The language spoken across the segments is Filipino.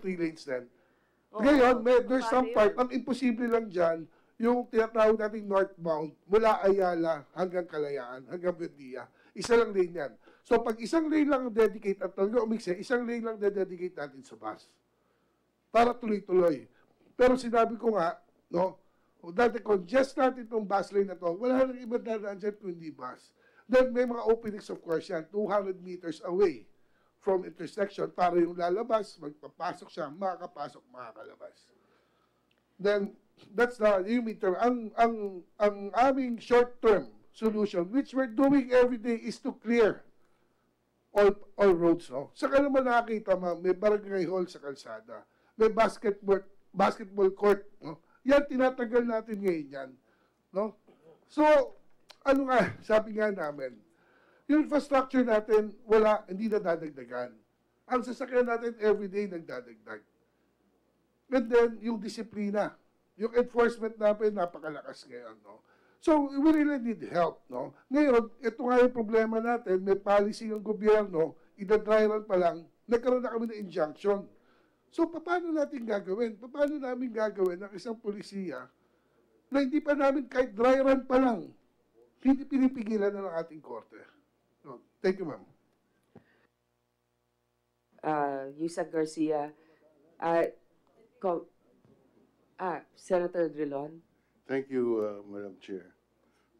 three lanes din. Oo. Ngayon, may, there's some part, ang imposible lang dyan, yung tinatawag nating northbound, mula Ayala hanggang Kalayaan, hanggang Buendia. Isa lang lane yan. So, pag isang lane lang ang dedicate at talaga umikse, isang lane lang dedicate natin sa bus. Para tuloy-tuloy. Pero sinabi ko nga, no, dati congest natin itong bus lane na to, wala nang iba dadaan dyan kundi bus. Then may mga openings of course yan, 200 meters away from intersection para yung lalabas, magpapasok siya, makakapasok, makakalabas. Then, that's the yung midterm. Ang, ang, ang aming short-term solution, which we're doing every day, is to clear all, all roads. No? Saka naman nakakita, ma'am, may barangay hall sa kalsada. May basketball, basketball court. No? Yan, tinatagal natin ngayon yan. No? So, ano nga, sabi nga namin, infrastructure natin, wala, hindi na dadagdagan. Ang sasakyan natin everyday nagdadagdag. And then, yung disiplina. Yung enforcement natin, napakalakas ngayon, no? So, we really need help, no? Ngayon, ito nga yung problema natin, may policy ng gobyerno, idadry run pa lang, nagkaroon na kami ng injunction. So, paano natin gagawin? Paano namin gagawin ng isang polisiya na hindi pa namin kahit dry run pa lang, pinipigilan na ng ating korte. Thank you, ma'am. uh, Yusek Garcia, uh, co- ah, Senator Drilon. Thank you, uh, Madam Chair.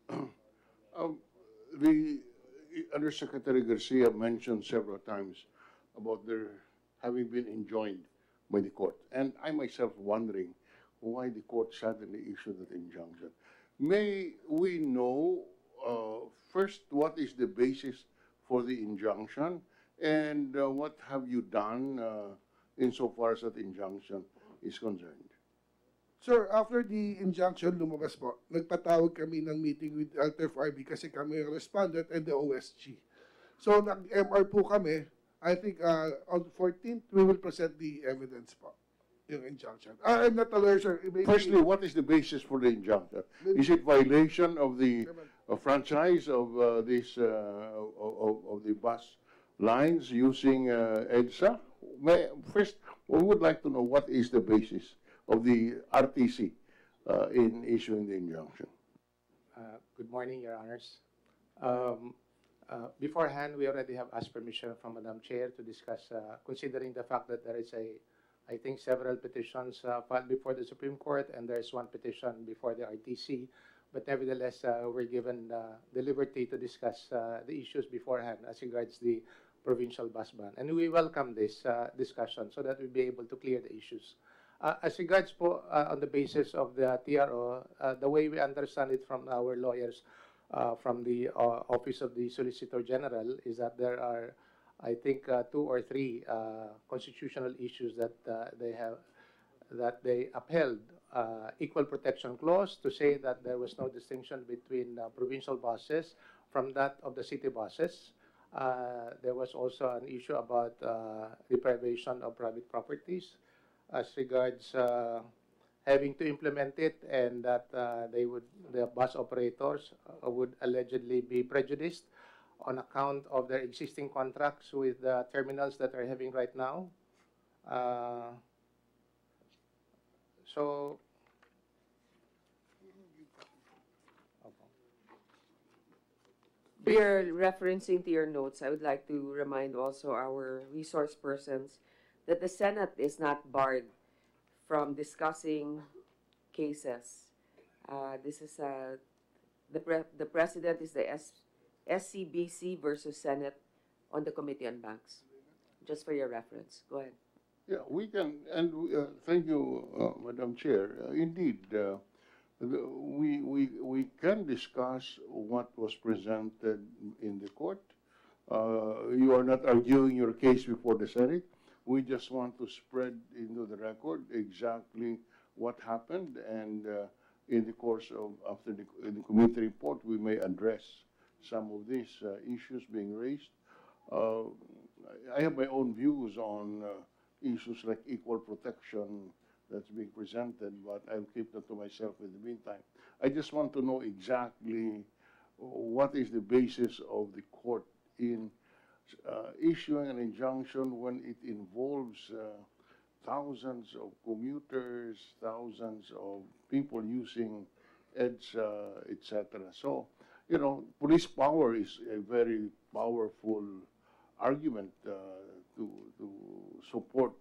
Um, The Undersecretary Garcia mentioned several times about their having been enjoined by the court. And I myself wondering why the court suddenly issued that injunction. May we know, uh, first, what is the basis for the injunction? And uh, what have you done uh, insofar as that injunction is concerned? Sir, after the injunction lumabas po, nagpatawag kami ng meeting with LTFRB kasi kami yung respondent and the OSG. So, nag-MR po kami. I think uh, on the 14th, we will present the evidence po, yung injunction. Uh, I'm not a lawyer, sir. Maybe- Firstly, what is the basis for the injunction? Is it violation of the uh, franchise of uh, this, uh, of, of- the bus lines using uh, EDSA? First, we would like to know what is the basis of the RTC uh, in issuing the injunction? Uh, Good morning, Your Honors. Um, uh, Beforehand, we already have asked permission from Madam Chair to discuss, uh, considering the fact that there is a, I think, several petitions filed before the Supreme Court, and there is one petition before the RTC. But nevertheless, uh, we're given uh, the liberty to discuss uh, the issues beforehand as regards the provincial bus ban. And we welcome this discussion so that we'll be able to clear the issues. As regards po, on the basis of the TRO, the way we understand it from our lawyers, uh, from the uh, Office of the Solicitor General, is that there are, I think, uh, two or three constitutional issues that they have, that they upheld. Uh, Equal protection clause to say that there was no distinction between uh, provincial buses from that of the city buses. Uh, There was also an issue about uh, deprivation of private properties as regards uh, having to implement it and that uh, they would, the bus operators uh, would allegedly be prejudiced on account of their existing contracts with the terminals that are having right now. So. We are referencing to your notes. I would like to remind also our resource persons that the Senate is not barred from discussing cases. Uh, this is, uh, the pre- the president is the S- SCBC versus Senate on the Committee on Banks. Just for your reference. Go ahead. Yeah, we can, and uh, thank you, uh, Madam Chair. Uh, Indeed, uh, the- we, we, we can discuss what was presented in the court. Uh, You are not arguing your case before the Senate. We just want to spread into the record exactly what happened, and uh, in the course of, after the, the committee report, we may address some of these issues being raised. I have my own views on issues like equal protection that's being presented, but I'll keep that to myself in the meantime. I just want to know exactly what is the basis of the court in uh, issuing an injunction when it involves uh, thousands of commuters, thousands of people using EDSA, etc. So, you know, police power is a very powerful argument uh, to to support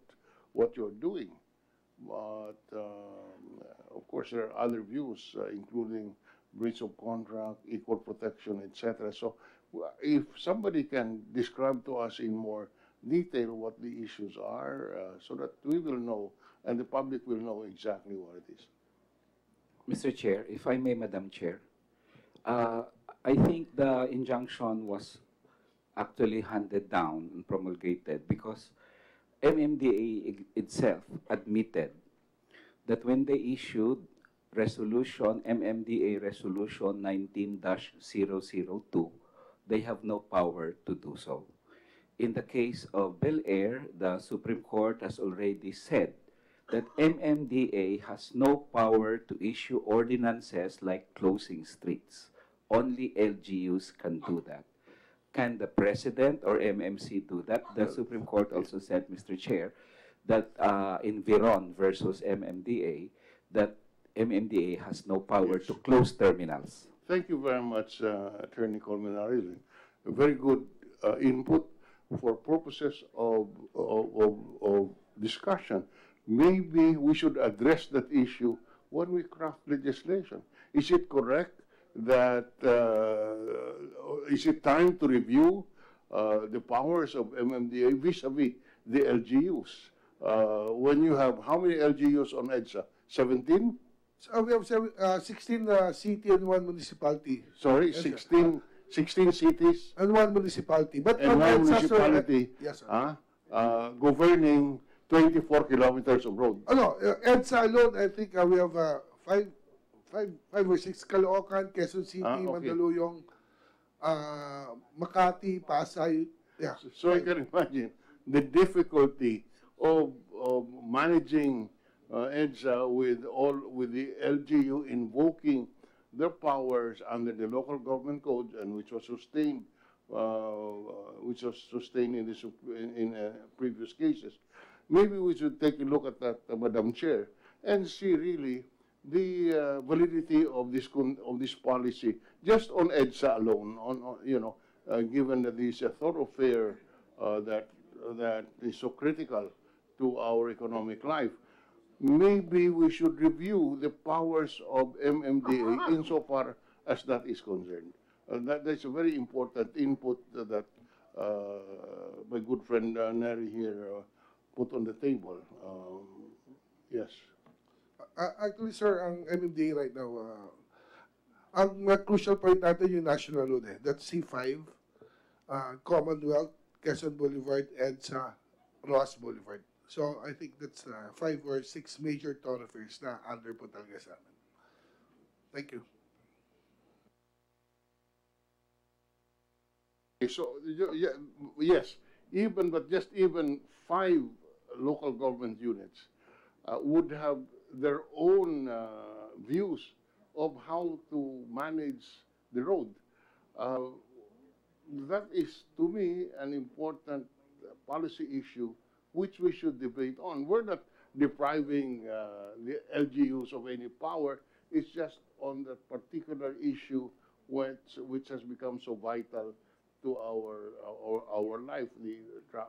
what you're doing. But um, of course, there are other views, uh, including breach of contract, equal protection, etc. So, if somebody can describe to us in more detail what the issues are, uh, so that we will know and the public will know exactly what it is. Mr. Chair, if I may, Madam Chair, uh, I think the injunction was actually handed down and promulgated because MMDA itself admitted that when they issued resolution, MMDA resolution 19-002, they have no power to do so. In the case of Bel Air, the Supreme Court has already said that MMDA has no power to issue ordinances like closing streets. Only LGUs can do that. Can the president or MMC do that? The Supreme Court also said, Mr. Chair, that uh, in Viron versus MMDA, that MMDA has no power to close terminals. Thank you very much, uh, Attorney Colmenares. A very good uh, input for purposes of, of, of, of discussion. Maybe we should address that issue when we craft legislation. Is it correct that, uh, is it time to review uh, the powers of MMDA vis-à-vis the LGUs? Uh, when you have, how many LGUs on EDSA? 17? So we have seven, uh, 16 uh, city and one municipality. Sorry, Yes, sir. 16, 16 cities? And one municipality. But and on one municipality Yes, sir. uh, governing 24 kilometers of road. Oh, no, EDSA alone, I think uh, we have uh, five, five, five or six, Caloocan, Quezon City, Ah, okay. Mandaluyong, uh, Makati, Pasay, yeah. So you can imagine the difficulty of, of managing uh, EDSA with all with the LGU invoking their powers under the local government code and which was sustained uh, which was sustained in the sup- in, in uh, previous cases. Maybe we should take a look at that, uh, Madam Chair, and see really the uh, validity of this of this policy just on EDSA alone. On, on you know, uh, given that this is a thoroughfare uh, that that is so critical to our economic life, maybe we should review the powers of MMDA insofar as that is concerned. Uh, that, that's a very important input that uh, my good friend uh, Neri here uh, put on the table. Um, yes. Uh, actually, sir, ang MMDA right now, uh, ang uh, crucial point natin yung national road eh. That's C5, uh, Commonwealth, Quezon Boulevard, EDSA, Ross Boulevard. So, I think that's uh, five or six major thoroughfares na under po talaga sa amin. Thank you. So, yeah, yes, even, but just even five local government units uh, would have their own uh, views of how to manage the road. Uh, that is, to me, an important uh, policy issue which we should debate on. We're not depriving uh, the LGUs of any power. It's just on that particular issue which, which has become so vital to our our, our life, the,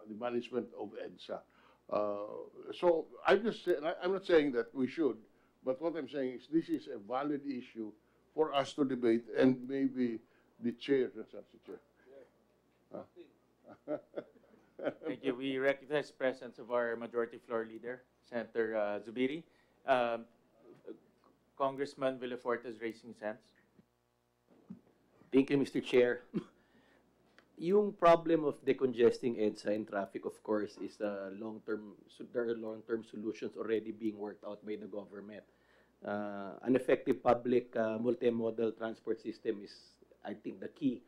the management of EDSA. Uh, so I'm just say, I- I'm not saying that we should, but what I'm saying is this is a valid issue for us to debate, and maybe the chair, that's the chair. Thank you. We recognize the presence of our majority floor leader, Senator uh, Zubiri. Um, Congressman Villaforte is raising his hands. Thank you, Mr. Chair. Yung problem of decongesting EDSA and traffic, of course, is a long-term, so there are long-term solutions already being worked out by the government. Uh, an effective public uh, multimodal transport system is, I think, the key.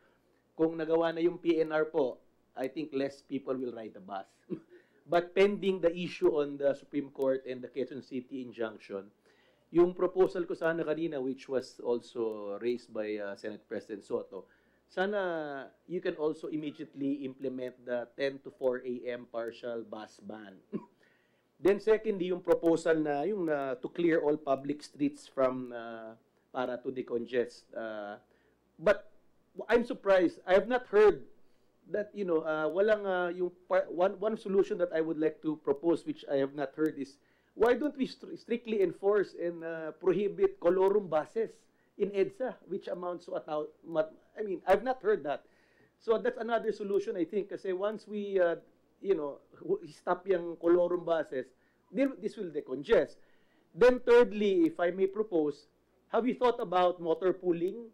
Kung nagawa na yung PNR po, I think less people will ride the bus. But pending the issue on the Supreme Court and the Quezon City injunction, yung proposal ko sana kanina, which was also raised by uh, Senate President Soto, sana you can also immediately implement the 10 to 4 a.m. partial bus ban. Then secondly, yung proposal na yung uh, to clear all public streets from uh, para to decongest. Uh, but I'm surprised. I have not heard that you know uh, walang uh, yung par- one one solution that I would like to propose which I have not heard is why don't we stri- strictly enforce and uh, prohibit colorum buses in EDSA which amounts to a thou- mat- I mean I've not heard that. So that's another solution I think kasi once we uh, you know stop yung colorum buses this will decongest. Then thirdly, if I may propose, have you thought about motor pooling?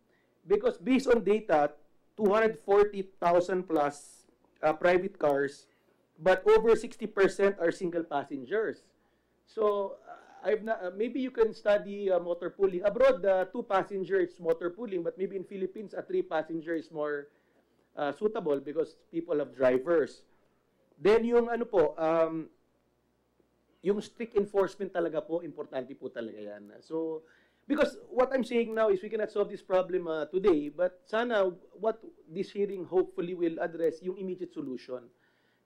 Because based on data, 240,000 plus uh, private cars, but over 60% are single passengers. So I've not, uh, maybe you can study uh, motor pooling abroad. Uh, two passengers motor pooling, but maybe in Philippines, a three passenger is more uh, suitable because people have drivers. Then yung ano po, um, yung strict enforcement talaga po, importante po talaga yan. So, because what I'm saying now is we cannot solve this problem uh, today, but sana what this hearing hopefully will address yung immediate solution.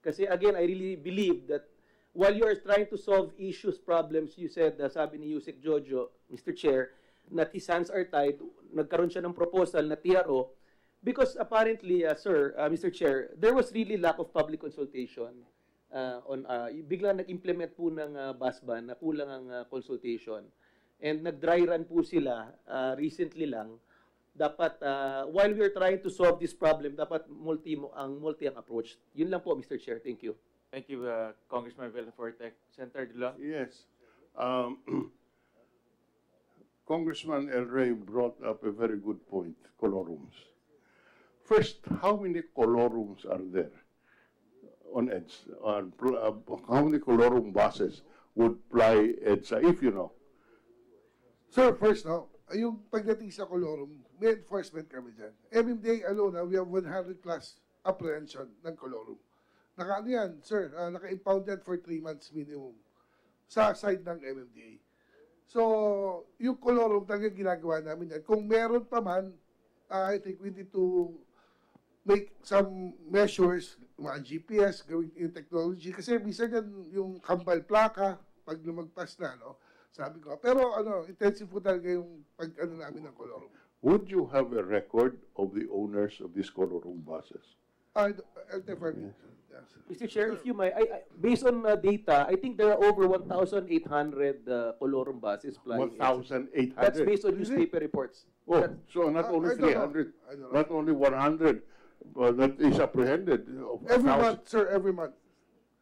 Kasi again, I really believe that while you are trying to solve issues, problems, you said, uh, sabi ni Yusek Jojo, Mr. Chair, that his hands are tied, nagkaroon siya ng proposal na TRO, because apparently, uh, sir, uh, Mr. Chair, there was really lack of public consultation uh, on uh, bigla nag-implement po ng uh, bus ban na kulang ang uh, consultation. And nag-dry run po sila uh, recently lang. Dapat uh, while we are trying to solve this problem, dapat multi ang multi ang approach. Yun lang po Mr. Chair. Thank you. Thank you, uh, Congressman Villaforte. Senator Dulon? Yes. Um, Congressman El Rey brought up a very good point, colorums. First, how many colorums are there on EDS? On, pl- uh, how many colorum buses would fly EDSA, if you know? Sir, first no, yung pagdating sa Colorum, may enforcement kami dyan. MMDA alone, ah, we have 100 plus apprehension ng Colorum. Naka ano yan, sir, ah, naka-impound yan for 3 months minimum sa side ng MMDA. So, yung Colorum talaga ginagawa namin yan. Kung meron pa man, ah, I think we need to make some measures, mga GPS, gawin yung technology. Kasi minsan yan yung kambal plaka, pag lumagpas na, no? Sabi ko, pero ano, intensive po talaga yung pag ano namin ng Colorum. Would you have a record of the owners of these colorum buses? Ah, I'll defer. Yes. Mr. Chair, if you may, I, I, based on uh, data, I think there are over 1,800 uh, colorum buses flying. That's 1,800. based on newspaper reports. Oh, so not I- only I. 300, I don't know. not only 100, but that is apprehended. of Every 1,000. month, sir, every month.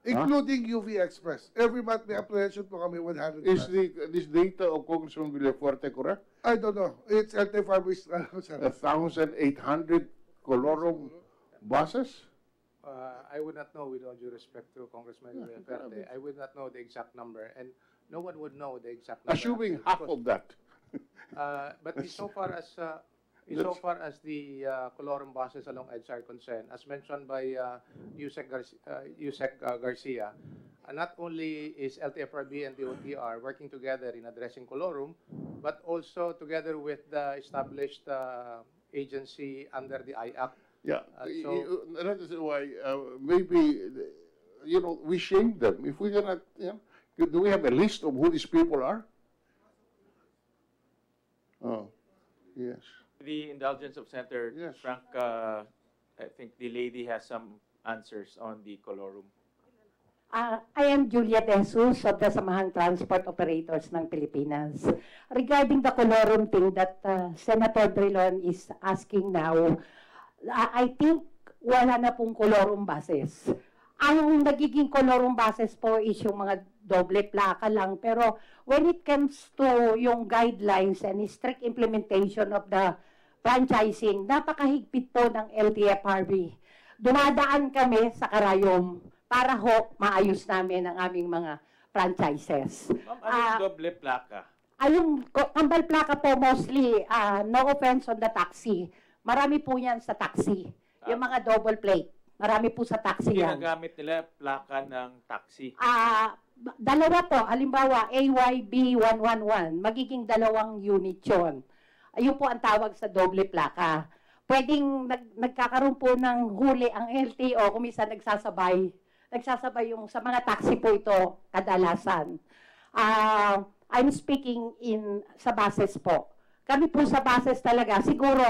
Including UV Express. Every month may apprehension po kami 100 Is the, this data of Congressman Villafuerte correct? I don't know. It's LT Farmers. ano, sir. 1,800 colorum buses? Uh, I would not know with all due respect to Congressman Yeah, Verde. I would not know the exact number and no one would know the exact number. Assuming half of that. Uh, but so far as uh, so far as the uh, colorum buses along EDSA are concerned, as mentioned by uh, Yusek, Garcia, uh, Yusek uh, Garcia, uh, not only is LTFRB and DOTR working together in addressing colorum, but also together with the established uh, agency under the IAC. Yeah, Uh, so- that is why uh, maybe, uh, you know, we shame them. If we cannot, you know, do we have a list of who these people are? Oh, yes. The indulgence of Senator Yes. Frank, uh, I think the lady has some answers on the colorum. Ah, I am Julia Jesus of the Samahang Transport Operators ng Pilipinas. Regarding the colorum thing that uh, Senator Drilon is asking now, I think wala na pong colorum buses. Ang nagiging colorum buses po is yung mga doble plaka lang. Pero when it comes to yung guidelines and strict implementation of the franchising, napakahigpit po ng LTFRB. Dumadaan kami sa karayom para ho maayos namin ang aming mga franchises. Ma'am, ano yung doble plaka? Ayong kambal plaka po mostly, ah, no offense on the taxi. Marami po yan sa taxi. Yung mga double plate. Marami po sa taxi yan. Ginagamit nila plaka ng taxi. Ah, dalawa po, halimbawa AYB 111, magiging dalawang unit 'yon. Ayun po ang tawag sa doble plaka. Pwedeng nag, nagkakaroon po ng huli ang LTO kung minsan nagsasabay nagsasabay yung sa mga taxi po ito kadalasan. Ah, I'm speaking in sa bases po. Kami po sa bases talaga, siguro,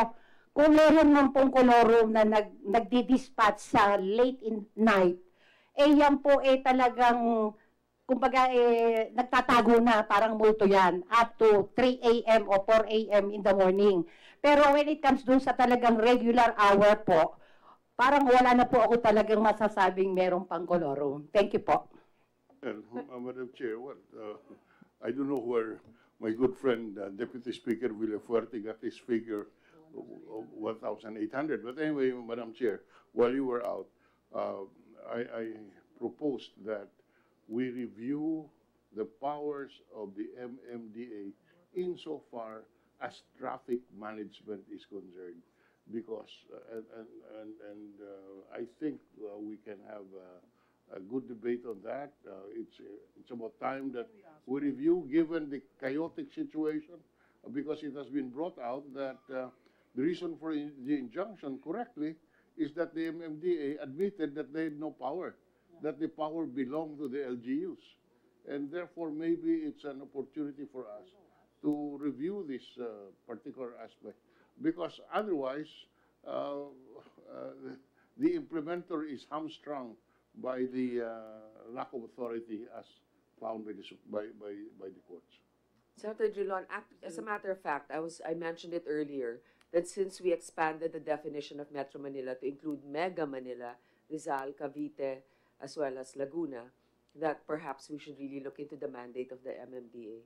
meron man pong kolorum na nag, nagdi-dispatch sa late in night, eh yan po eh talagang, kumbaga eh, nagtatago na, parang multo yan, up to 3 a.m. o 4 a.m. in the morning. Pero when it comes dun sa talagang regular hour po, parang wala na po ako talagang masasabing merong pang kolorum. Thank you po. Well, uh, Madam Chair, well, uh, I don't know where my good friend, uh, Deputy Speaker Villafuerte got his figure 1,800. But anyway, Madam Chair, while you were out, uh, I, I proposed that we review the powers of the MMDA insofar as traffic management is concerned. Because, uh, and, and, and, uh, I think uh, we can have a good debate on that. Uh, it's, uh, it's about time that we review, given the chaotic situation, because it has been brought out that uh, the reason for in- the injunction correctly is that the MMDA admitted that they had no power, that the power belonged to the LGUs. And therefore, maybe it's an opportunity for us to review this uh, particular aspect, because otherwise, uh, uh, the implementer is hamstrung by the uh, lack of authority as found by the, by, by, by the courts. Senator Drilon, ac- as a matter of fact, I was, I mentioned it earlier, that since we expanded the definition of Metro Manila to include Mega Manila, Rizal, Cavite, as well as Laguna, that perhaps we should really look into the mandate of the MMDA.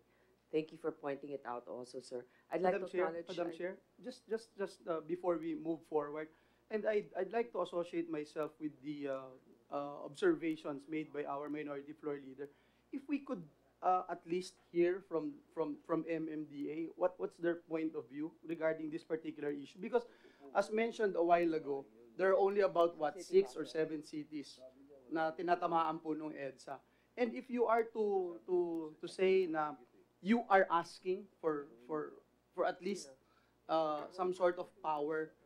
Thank you for pointing it out also, sir. I'd like Madam to Chair, acknowledge. Madam I- Chair, just, just, just uh, before we move forward, and I'd, I'd like to associate myself with the uh, uh, observations made by our minority floor leader. If we could uh, at least hear from, from, from MMDA, what, what's their point of view regarding this particular issue? Because as mentioned a while ago, there are only about, what, six or seven cities na tinatamaan po ng EDSA. And if you are to, to, to say na you are asking for for for at least uh, some sort of power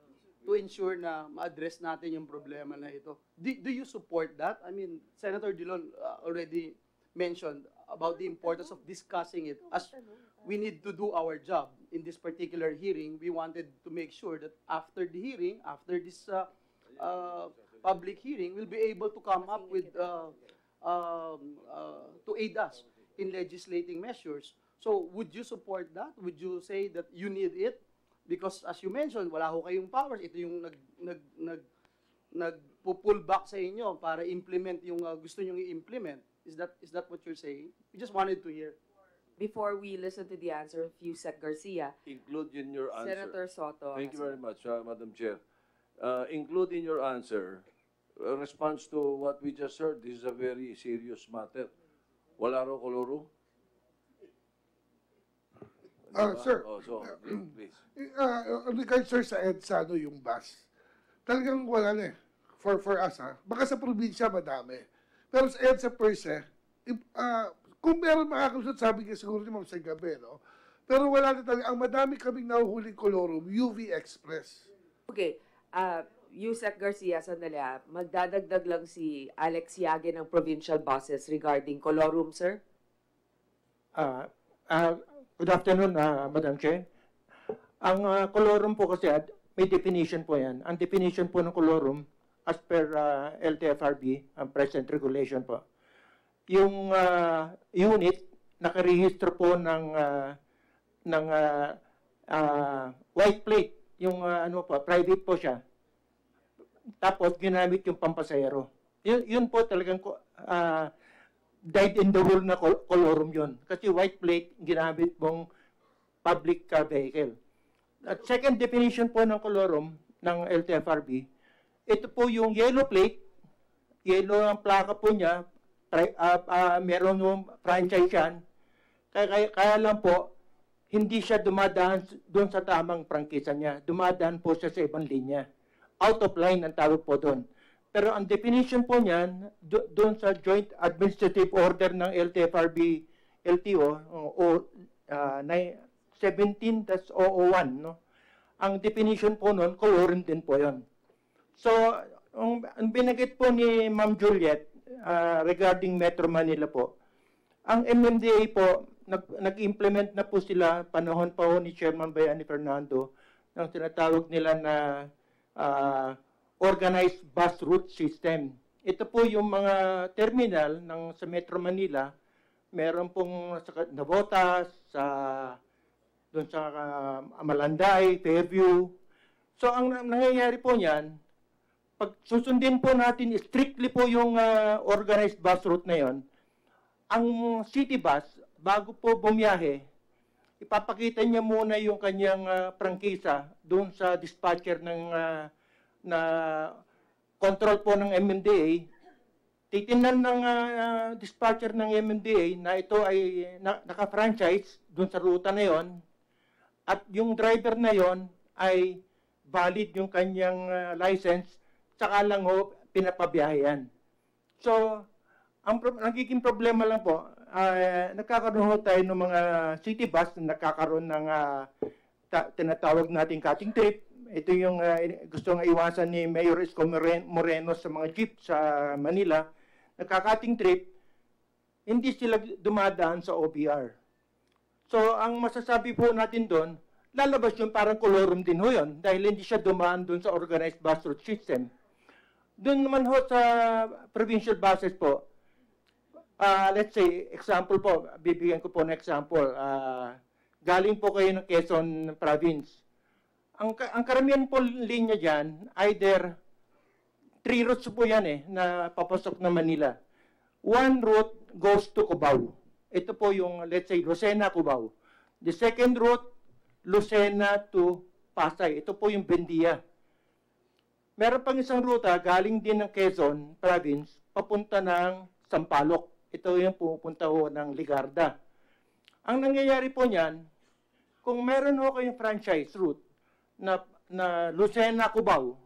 to ensure na ma-address natin yung problema na ito. Do, do you support that? I mean, Senator Dillon uh, already mentioned about the importance of discussing it as we need to do our job. In this particular hearing, we wanted to make sure that after the hearing, after this uh, uh, public hearing, we'll be able to come up with uh, um, uh, to aid us in legislating measures. So, would you support that? Would you say that you need it? Because as you mentioned, wala ho kayong powers. Ito yung nag, nag, nag, nag-pull back sa inyo para implement yung uh, gusto nyong i-implement. Is that, is that what you're saying? We just wanted to hear. Before we listen to the answer of Yusek Garcia, include in your answer. Senator Soto. Thank you very much, uh, Madam Chair. Uh, include in your answer a response to what we just heard. This is a very serious matter. Wala raw koloro? Ah, Diba? sir. Oh, so, please. Uh, regard sir sa EDSA, no, yung bus, talagang wala na eh. For, for us, ha. Baka sa probinsya, madami. Pero sa EDSA per se, if, ah, kung meron makakalusot, sabi niya siguro ni Ma'am sa gabi, no? Pero wala na talaga. Ang madami kaming nahuhuling kolorum, UV Express. Okay, uh, Yusek Garcia, sandali ah. Magdadagdag lang si Alex Yage ng provincial buses regarding colorum, sir. Ah, ah, good afternoon, ah, Madam Chair. Ang ah, colorum po kasi, may definition po yan. Ang definition po ng colorum, as per ah, LTFRB, ang present regulation po, yung ah, unit nakarehistro po ng ah, ng ah, ah, white plate, yung ah, ano po, private po siya. Tapos ginamit yung pampasayero. Yun, yun po talagang ah, died in the wool na col- colorum yun. Kasi white plate, ginamit mong public car vehicle. At second definition po ng colorum ng LTFRB, ito po yung yellow plate, yellow ang plaka po niya, pri, ah, ah, meron yung franchise yan, kaya, kaya, kaya lang po, hindi siya dumadaan doon sa tamang prangkisa niya. Dumadaan po siya sa ibang linya. Out of line ang tawag po doon. Pero ang definition po niyan, do- doon sa Joint Administrative Order ng LTFRB, LTO, o, o ah, nai- 17-001, no? Ang definition po noon, coloring din po yon. So, ang, ang binagit po ni Ma'am Juliet, ah, regarding Metro Manila po. Ang MMDA po, nag, nag-implement na po sila panahon pa ho ni Chairman Bayani Fernando ng tinatawag nila na ah, organized bus route system. Ito po yung mga terminal ng sa Metro Manila. Meron pong sa Navotas, sa doon sa ah, Amalanday, Fairview. So ang nangyayari po niyan, pag susundin po natin strictly po yung ah, organized bus route na yon, ang city bus, bago po bumiyahe, ipapakita niya muna yung kanyang ah, prangkisa doon sa dispatcher ng ah, na control po ng MMDA. Titingnan ng ah, dispatcher ng MMDA na ito ay na, naka-franchise doon sa ruta na yon at yung driver na yon ay valid yung kanyang ah, license saka lang ho pinapabiyahe. So, ang pro- nagiging problema lang po, ah, nagkakaroon ho tayo ng mga city bus na nagkakaroon ng ah, ta- tinatawag nating cutting trip. Ito yung in- gusto nga iwasan ni Mayor Isko Moren- Moreno sa mga jeep sa Manila. Nagka-cutting trip, hindi sila dumadaan sa OBR. So, ang masasabi po natin doon, lalabas yung parang kolorum din ho yun dahil hindi siya dumaan doon sa organized bus route system. Doon naman ho sa provincial buses po, ah, let's say, example po, bibigyan ko po ng example. ah, galing po kayo ng Quezon Province. Ang, ang karamihan po linya dyan, either three routes po yan eh, na papasok na Manila. One route goes to Cubao. Ito po yung, let's say, Lucena, Cubao. The second route, Lucena to Pasay. Ito po yung Bendia. Meron pang isang ruta galing din ng Quezon Province papunta ng Sampaloc. Ito yung pupunta ho ng Ligarda. Ang nangyayari po niyan, kung meron ho kayong franchise route na, na Lucena, Cubao,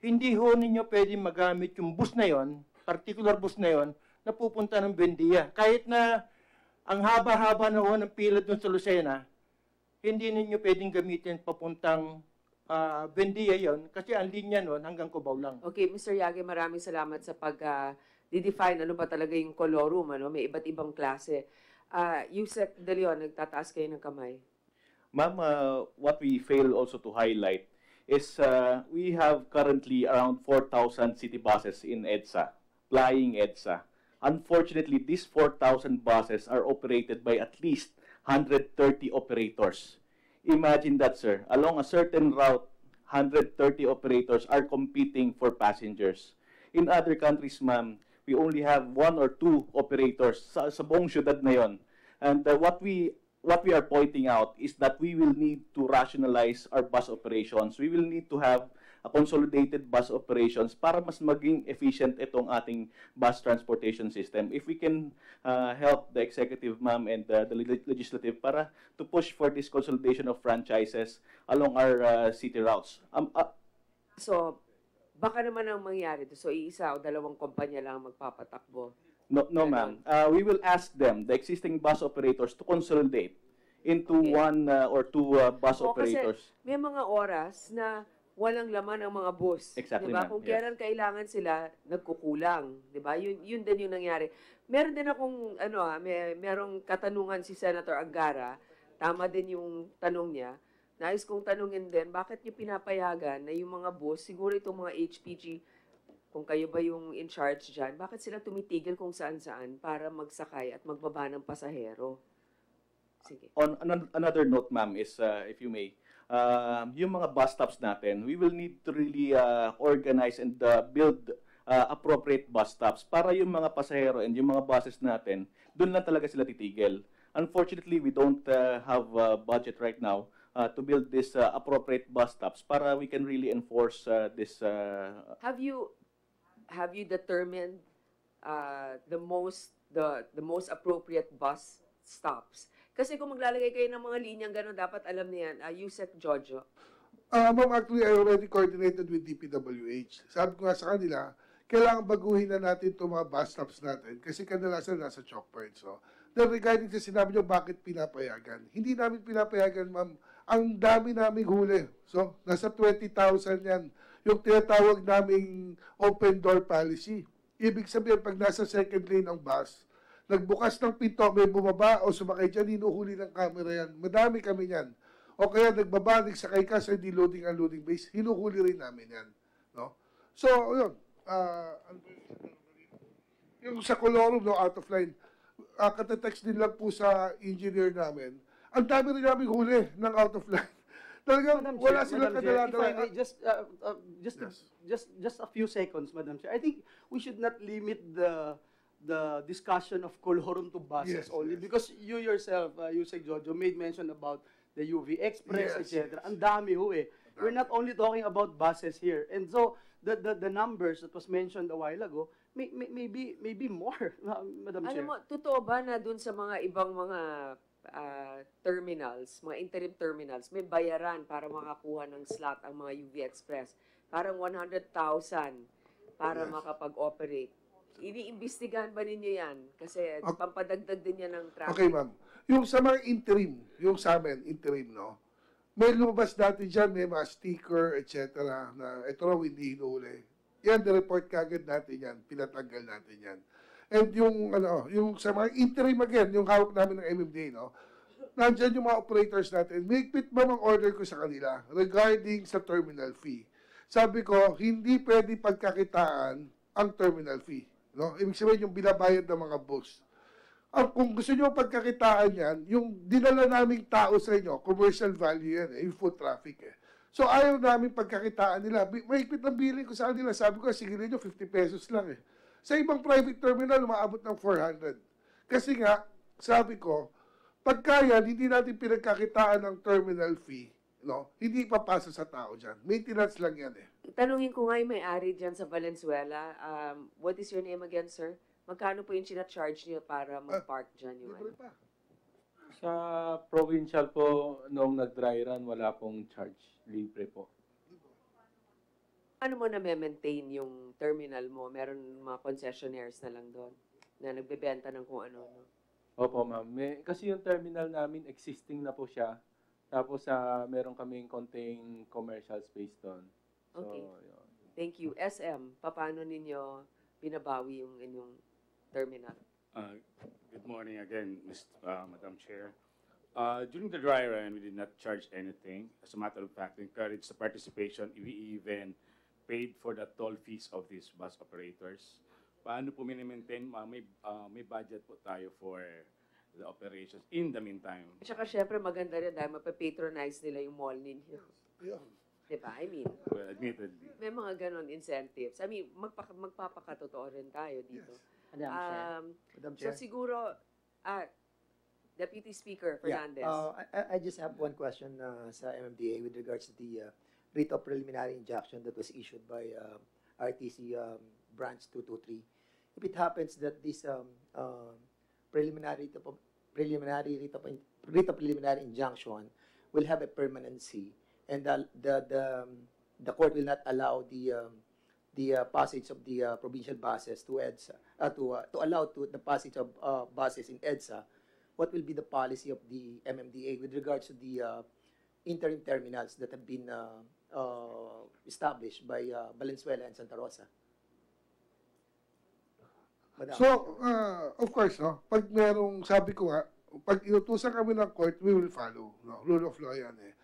hindi ho ninyo pwede magamit yung bus na yon, particular bus na yon, na pupunta ng Bendia. Kahit na ang haba-haba na ho ng pila doon sa Lucena, hindi ninyo pwedeng gamitin papuntang ah, Bendia yon kasi ang linya nun hanggang Cubao lang. Okay, Mr. Yagi, maraming salamat sa pag ah, di-define ano ba talaga yung colorum, ano? May iba't ibang klase. Ah, Yusek De Leon, nagtataas kayo ng kamay. Ma'am, uh, what we fail also to highlight is uh, we have currently around 4,000 city buses in EDSA, flying EDSA. Unfortunately, these 4,000 buses are operated by at least 130 operators. Imagine that, sir. Along a certain route, 130 operators are competing for passengers. In other countries, ma'am, we only have one or two operators sa, sa buong syudad na yon. And uh, what we what we are pointing out is that we will need to rationalize our bus operations. We will need to have a consolidated bus operations para mas maging efficient itong ating bus transportation system. If we can uh, help the executive, ma'am, and uh, the leg- legislative para to push for this consolidation of franchises along our uh, city routes. Um, uh, So, baka naman ang mangyari to. So, iisa o dalawang kumpanya lang ang magpapatakbo. No, no ma'am. Uh, we will ask them, the existing bus operators, to consolidate into Okay. one uh, or two uh, bus kasi operators. May mga oras na walang laman ang mga bus. Exactly, Diba? Kung Yes. kailan kailangan sila, nagkukulang. Diba? Yun, yun din yung nangyari. Meron din akong, ano ah, may, merong katanungan si Senator Angara. Tama din yung tanong niya. Nais kong tanungin din, bakit niyo pinapayagan na yung mga bus, siguro itong mga HPG, kung kayo ba yung in charge dyan, bakit sila tumitigil kung saan-saan para magsakay at magbaba ng pasahero? Sige. on an- another note, ma'am, is uh, if you may, um, yung mga bus stops natin, we will need to really uh, organize and uh, build uh, appropriate bus stops para yung mga pasahero and yung mga buses natin, doon lang talaga sila titigil. Unfortunately, we don't uh, have a budget right now uh, to build this uh, appropriate bus stops para we can really enforce uh, this uh, Have you have you determined uh, the most the the most appropriate bus stops? Kasi kung maglalagay kayo ng mga linyang gano'n, dapat alam niyan. Uh, Yusek Jojo. Ah, ma'am, actually, I already coordinated with DPWH. Sabi ko nga sa kanila, kailangan baguhin na natin itong mga bus stops natin kasi kadalasan nasa choke points. So, then regarding sa sinabi nyo, bakit pinapayagan? Hindi namin pinapayagan, ma'am. Ang dami naming huli. So, nasa 20,000 yan. Yung tinatawag naming open door policy. Ibig sabihin, pag nasa second lane ang bus, nagbukas ng pinto, may bumaba o sumakay dyan, hinuhuli ng camera yan. Madami kami yan. O kaya nagbaba, nagsakay ka sa hindi loading and loading base, hinuhuli rin namin yan. No? So, yun. Yun? yung sa Colorum, no, out of line, uh, katatext din lang po sa engineer namin, ang dami rin namin huli ng out of line. Talagang Madam wala Chair, silang Madam Chair, kadala if I may just, uh, uh, just, Yes. just, just a few seconds, Madam Chair. I think we should not limit the, the discussion of colorum to Yes, buses only yes. because you yourself, uh, Yusek Jojo, made mention about the UV Express, Yes, etc. yes. Ang dami ho eh. We're not only talking about buses here. And so, the, the, the numbers that was mentioned a while ago, may, may, maybe, maybe more, uh, Madam Chair. Alam mo, totoo ba na dun sa mga ibang mga ah, terminals, mga interim terminals, may bayaran para makakuha ng slot ang mga UV Express. Parang 100,000 para Yes. makapag-operate. Iniimbestigahan ba ninyo yan? Kasi Ok- pampadagdag din yan ng traffic. Okay, ma'am. Yung sa mga interim, yung sa amin, interim, no? May lumabas dati dyan, may mga sticker, etc. na ito raw hindi hinuli. Yan, the-report kagad natin yan. Pinatanggal natin yan. And yung, ano, yung sa mga interim again, yung hawak namin ng MMDA, no? Nandyan yung mga operators natin. May quit ba ang order ko sa kanila regarding sa terminal fee? Sabi ko, hindi pwede pagkakitaan ang terminal fee. No? Ibig sabihin yung binabayad ng mga bus. Ang, kung gusto nyo pagkakitaan yan, yung dinala naming tao sa inyo, commercial value yan, eh, yung foot traffic eh. So ayaw namin pagkakitaan nila. Mahigpit ng billing ko sa kanila. Sabi ko, sige ninyo, 50 pesos lang eh. Sa ibang private terminal, umaabot ng 400. Kasi nga, sabi ko, pagka yan, hindi natin pinagkakitaan ng terminal fee, no? hindi papasa sa tao dyan. Maintenance lang yan eh. Tanungin ko nga yung may-ari dyan sa Valenzuela. Um, what is your name again, sir? Magkano po yung charge niyo para mag-park dyan yung Libre ano? pa. Sa provincial po, noong nag-dry run, wala pong charge. Libre po. Ano mo na-maintain yung terminal mo? Meron mga concessionaires na lang doon na nagbebenta ng kung ano. No? Opo, ma'am. May, kasi yung terminal namin, existing na po siya. Tapos, ah meron kaming konting commercial space doon. So, Okay. yun. Thank you. SM, paano ninyo binabawi yung inyong terminal? Uh, Good morning again, Ms. uh, Madam Chair. Uh, During the dry run, we did not charge anything. As a matter of fact, encouraged the participation. We even paid for the toll fees of these bus operators. Paano po minimaintain? Uh, May, uh, may budget po tayo for the operations in the meantime. At saka syempre maganda rin dahil mapapatronize nila yung mall ninyo. Yeah. Diba? I mean, Well, admittedly. may mga ganon incentives. I mean, magpa magpapakatotoo rin tayo dito. Madam Chair. Um, Madam so Chair. siguro, ah, Deputy Speaker Fernandez. Yeah, uh, I, I just have one question uh, sa MMDA with regards to the uh, writ of preliminary injunction that was issued by uh, RTC um, Branch 223. If it happens that this um, uh, preliminary of, preliminary writ of, writ preliminary injunction will have a permanency and the the the, the court will not allow the um, the uh, passage of the uh, provincial buses to EDSA uh, to uh, to allow to the passage of uh, buses in EDSA what will be the policy of the MMDA with regards to the uh, interim terminals that have been uh, uh, established by uh, Valenzuela and Santa Rosa? Madam. So, uh, of course, no, pag merong, sabi ko nga, pag inutusan kami ng court, we will follow. No? Rule of law yan eh.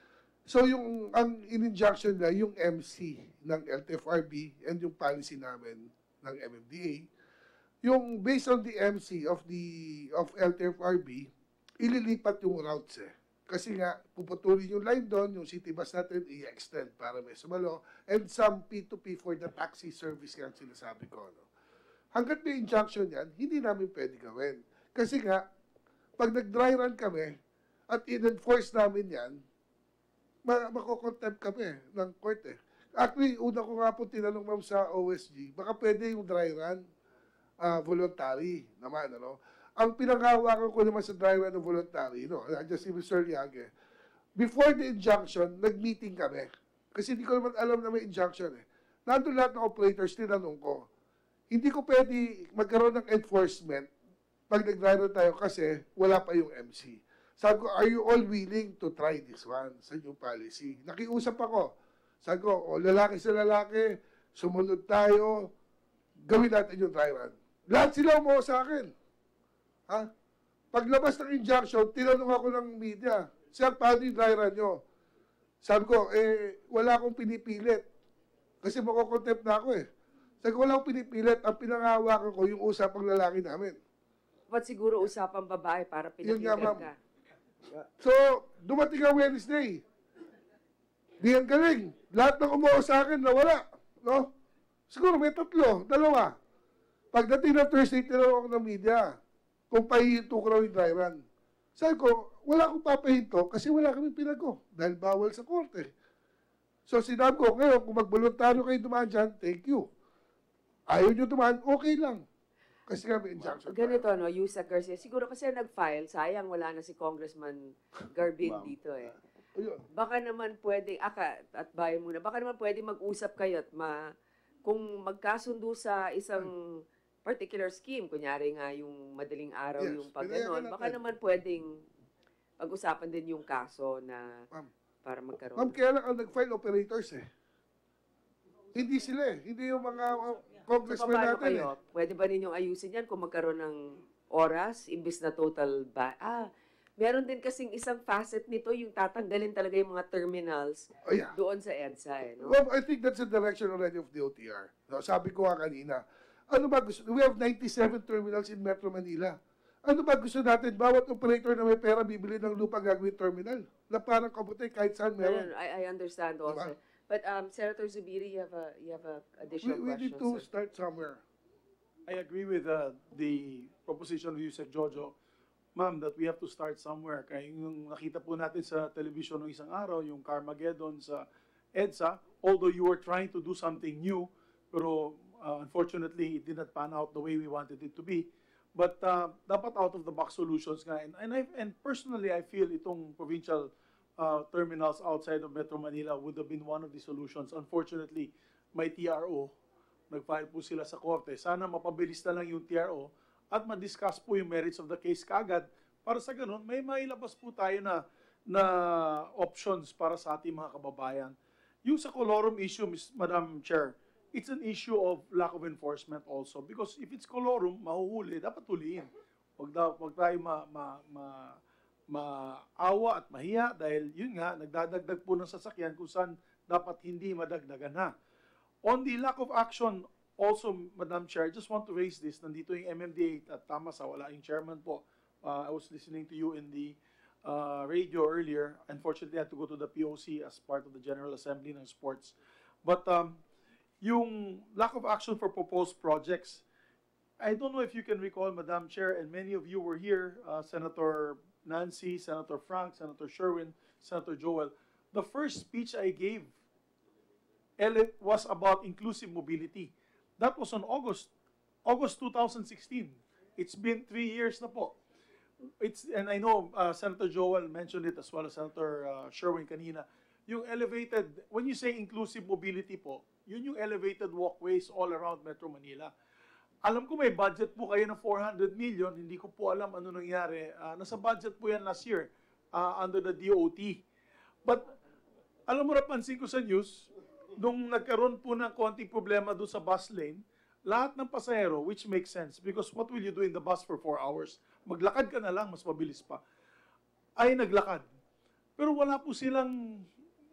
So, yung, ang in-injunction na, yung MC ng LTFRB and yung policy namin ng MMDA, yung based on the MC of the of LTFRB, ililipat yung routes eh. Kasi nga, puputulin yung line doon, yung city bus natin, i-extend para may sumalo, and some P2P for the taxi service yan sinasabi ko. No? Hanggat may injunction yan, hindi namin pwede gawin. Kasi nga, pag nag-dry run kami, at in-enforce namin yan, ma makokontempt kami ng court eh. Actually, una ko nga po tinanong ma'am sa OSG, baka pwede yung dry run ah, voluntary naman, ano. Ang pinanghawakan ko naman sa dry run ng voluntary, no, just si Mr. Yage, before the injunction, nag-meeting kami. Kasi hindi ko naman alam na may injunction eh. Nandun lahat ng operators, tinanong ko, hindi ko pwede magkaroon ng enforcement pag nag-dry run tayo kasi wala pa yung MC. Sabi ko, are you all willing to try this one sa new policy? Nakiusap ako. Sabi ko, o lalaki sa lalaki, sumunod tayo, gawin natin yung dry run. Lahat sila umuha sa akin. Ha? Paglabas ng injunction, tinanong ako ng media, Sir, paano yung dry run nyo? Sabi ko, eh, wala akong pinipilit. Kasi makokontempt na ako eh. Sabi ko, wala akong pinipilit. Ang pinangahawakan ko yung usapang lalaki namin. Ba't siguro usapang babae para Yun nga, ma'am. ka? So, dumating ang Wednesday. Di ang galing. Lahat ng umuha sa akin, nawala. No? Siguro may tatlo, dalawa. Pagdating ng Thursday, ako ng media kung pahihinto ko raw yung dry run. Sabi ko, wala akong papahinto kasi wala kami pinago dahil bawal sa korte. So sinabi ko, ngayon, kung magboluntaryo kayo dumaan dyan, thank you. Ayaw nyo dumaan, okay lang. Kasi nga may injunction. Ganito, no, Yusek Garcia. Siguro kasi nag-file, sayang wala na si Congressman Garbin dito eh. Baka naman pwede, aka, at bayan muna, baka naman pwede mag-usap kayo at ma, kung magkasundo sa isang particular scheme, kunyari nga yung madaling araw Yes, yung pag pinayagan ganon, baka naman pwedeng pag-usapan din yung kaso na Ma'am. para magkaroon. Ma'am, kaya lang ang nag-file operators eh. Hindi sila eh. Hindi yung mga uh, So, natin kayo? eh. Pwede ba ninyong ayusin yan kung magkaroon ng oras, imbis na total ba? Ah, meron din kasing isang facet nito, yung tatanggalin talaga yung mga terminals Oh, yeah. doon sa EDSA, eh, no? Well, I think that's the direction already of the OTR. No, sabi ko nga kanina, ano ba gusto? We have 97 terminals in Metro Manila. Ano ba gusto natin? Bawat operator na may pera bibili ng lupa gagawin terminal. Na parang kabuti kahit saan meron. I, I understand also. But um, Senator Zubiri, you have a you have a We, additional we question. need to sir. start somewhere. I agree with uh, the proposition of Yusek Jojo, ma'am, that we have to start somewhere. Kaya yung nakita po natin sa television ng isang araw, yung Carmageddon sa EDSA, although you were trying to do something new, pero uh, unfortunately, it did not pan out the way we wanted it to be. But uh, dapat out of the box solutions nga. And, and, I, and personally, I feel itong provincial uh, terminals outside of Metro Manila would have been one of the solutions. Unfortunately, may TRO nag-file po sila sa korte. Sana mapabilis na lang yung TRO at ma-discuss po yung merits of the case kagad para sa ganun, may mailabas po tayo na na options para sa ating mga kababayan. Yung sa colorum issue, Ms. Madam Chair, it's an issue of lack of enforcement also because if it's colorum, mahuhuli, dapat tuliin. Wag, da, wag tayo ma, ma, ma, maawa at mahiya dahil yun nga, nagdadagdag po ng sasakyan kung saan dapat hindi madagdagan na. On the lack of action, also, Madam Chair, I just want to raise this. Nandito yung MMDA at tama sa wala yung chairman po. Uh, I was listening to you in the uh, radio earlier. Unfortunately, I had to go to the POC as part of the General Assembly ng sports. But um, yung lack of action for proposed projects, I don't know if you can recall, Madam Chair, and many of you were here, uh, Senator Nancy, Senator Frank, Senator Sherwin, Senator Joel. The first speech I gave was about inclusive mobility. That was on August, August 2016. It's been three years na po. It's, and I know uh, Senator Joel mentioned it as well as Senator uh, Sherwin kanina. Yung elevated, when you say inclusive mobility po, yun yung elevated walkways all around Metro Manila. Alam ko may budget po kayo ng 400 million, hindi ko po alam ano nangyari. Ah, nasa budget po yan last year ah, under the DOT. But alam mo napansin ko sa news, nung nagkaroon po ng konting problema doon sa bus lane, lahat ng pasahero, which makes sense, because what will you do in the bus for four hours? Maglakad ka na lang, mas mabilis pa. Ay naglakad. Pero wala po silang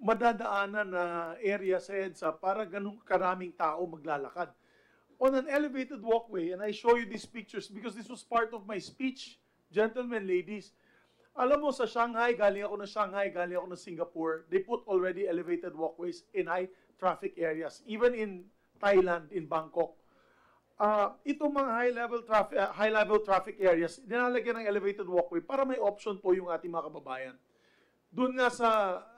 madadaanan na area sa EDSA para ganun karaming tao maglalakad. On an elevated walkway, and I show you these pictures because this was part of my speech, gentlemen, ladies, alam mo, sa Shanghai, galing ako ng Shanghai, galing ako ng Singapore, they put already elevated walkways in high traffic areas. Even in Thailand, in Bangkok. Ah, itong mga high-level traffic, high-level traffic areas, nilalagyan ng elevated walkway para may option po yung ating mga kababayan. Doon nga sa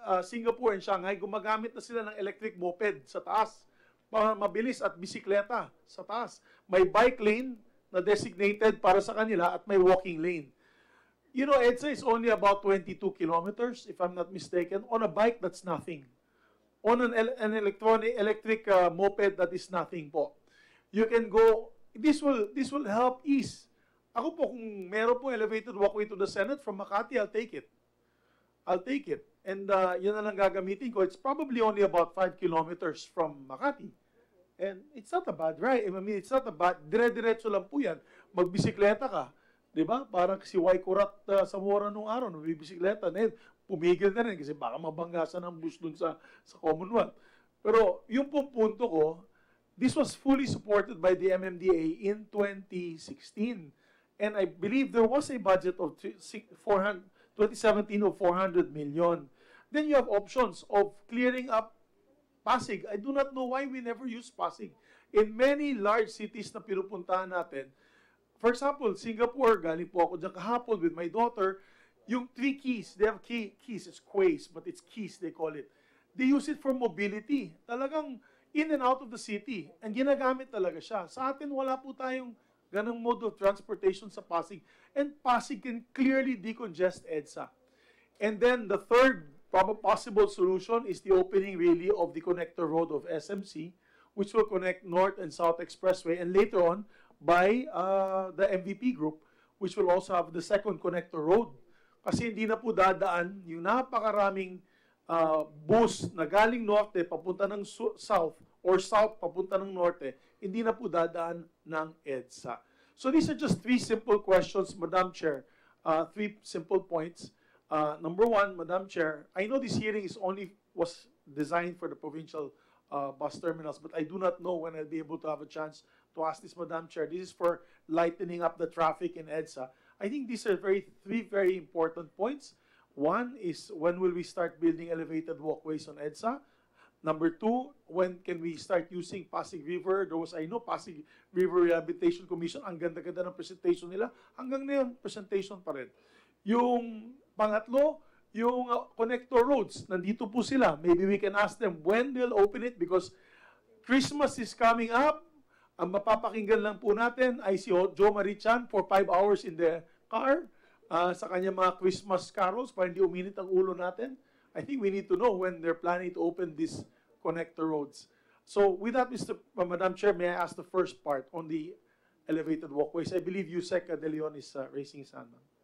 ah, Singapore and Shanghai, gumagamit na sila ng electric moped sa taas. Mabilis at bisikleta sa taas. May bike lane na designated para sa kanila at may walking lane. You know, EDSA is only about 22 kilometers, if I'm not mistaken. On a bike, that's nothing. On an, an electronic electric uh, moped, that is nothing po. You can go, this will, this will help ease. Ako po, kung meron pong elevated walkway to the Senate from Makati, I'll take it. I'll take it. And uh, yun na lang gagamitin ko. It's probably only about 5 kilometers from Makati. And it's not a bad ride. I mean, it's not a bad, dire-diretso lang po yan. Magbisikleta ka. Di ba? Parang si Y. Kurat uh, sa Mora nung araw, nabibisikleta. Na pumigil na rin kasi baka mabanggasan ang bus dun sa, sa Commonwealth. Pero yung pong punto ko, this was fully supported by the MMDA in 2016. And I believe there was a budget of three- six- 400, 2017 of 400 million. Then you have options of clearing up Pasig. I do not know why we never use Pasig. In many large cities na pinupuntahan natin, for example, Singapore, galing po ako dyan kahapon with my daughter, yung three keys, they have key, keys, it's quays, but it's keys they call it. They use it for mobility. Talagang in and out of the city. And ginagamit talaga siya. Sa atin, wala po tayong ganong mode of transportation sa Pasig. And Pasig can clearly decongest EDSA. And then the third possible solution is the opening really of the connector road of SMC, which will connect North and South Expressway, and later on by uh, the MVP group, which will also have the second connector road. Kasi hindi na po dadaan yung napakaraming uh, bus na galing norte papunta ng south or south papunta ng norte, hindi na po dadaan ng EDSA. So these are just three simple questions, Madam Chair. Uh, three simple points. Uh, number one, Madam Chair, I know this hearing is only was designed for the provincial uh, bus terminals, but I do not know when I'll be able to have a chance to ask this, Madam Chair. This is for lightening up the traffic in EDSA. I think these are very three very important points. One is when will we start building elevated walkways on EDSA? Number two, when can we start using Pasig River? There was, I know, Pasig River Rehabilitation Commission. Ang ganda-ganda ng presentation nila. Hanggang ngayon, presentation pa rin. Yung pangatlo, yung uh, connector roads. Nandito po sila. Maybe we can ask them when they'll open it because Christmas is coming up. Ang mapapakinggan lang po natin ay si Jo- Joe Marichan for five hours in the car uh, sa kanyang mga Christmas carols para hindi uminit ang ulo natin. I think we need to know when they're planning to open these connector roads. So with that, Mr. uh, Madam Chair, may I ask the first part on the elevated walkways? I believe Yusek De Leon is uh, raising his hand. ma'am.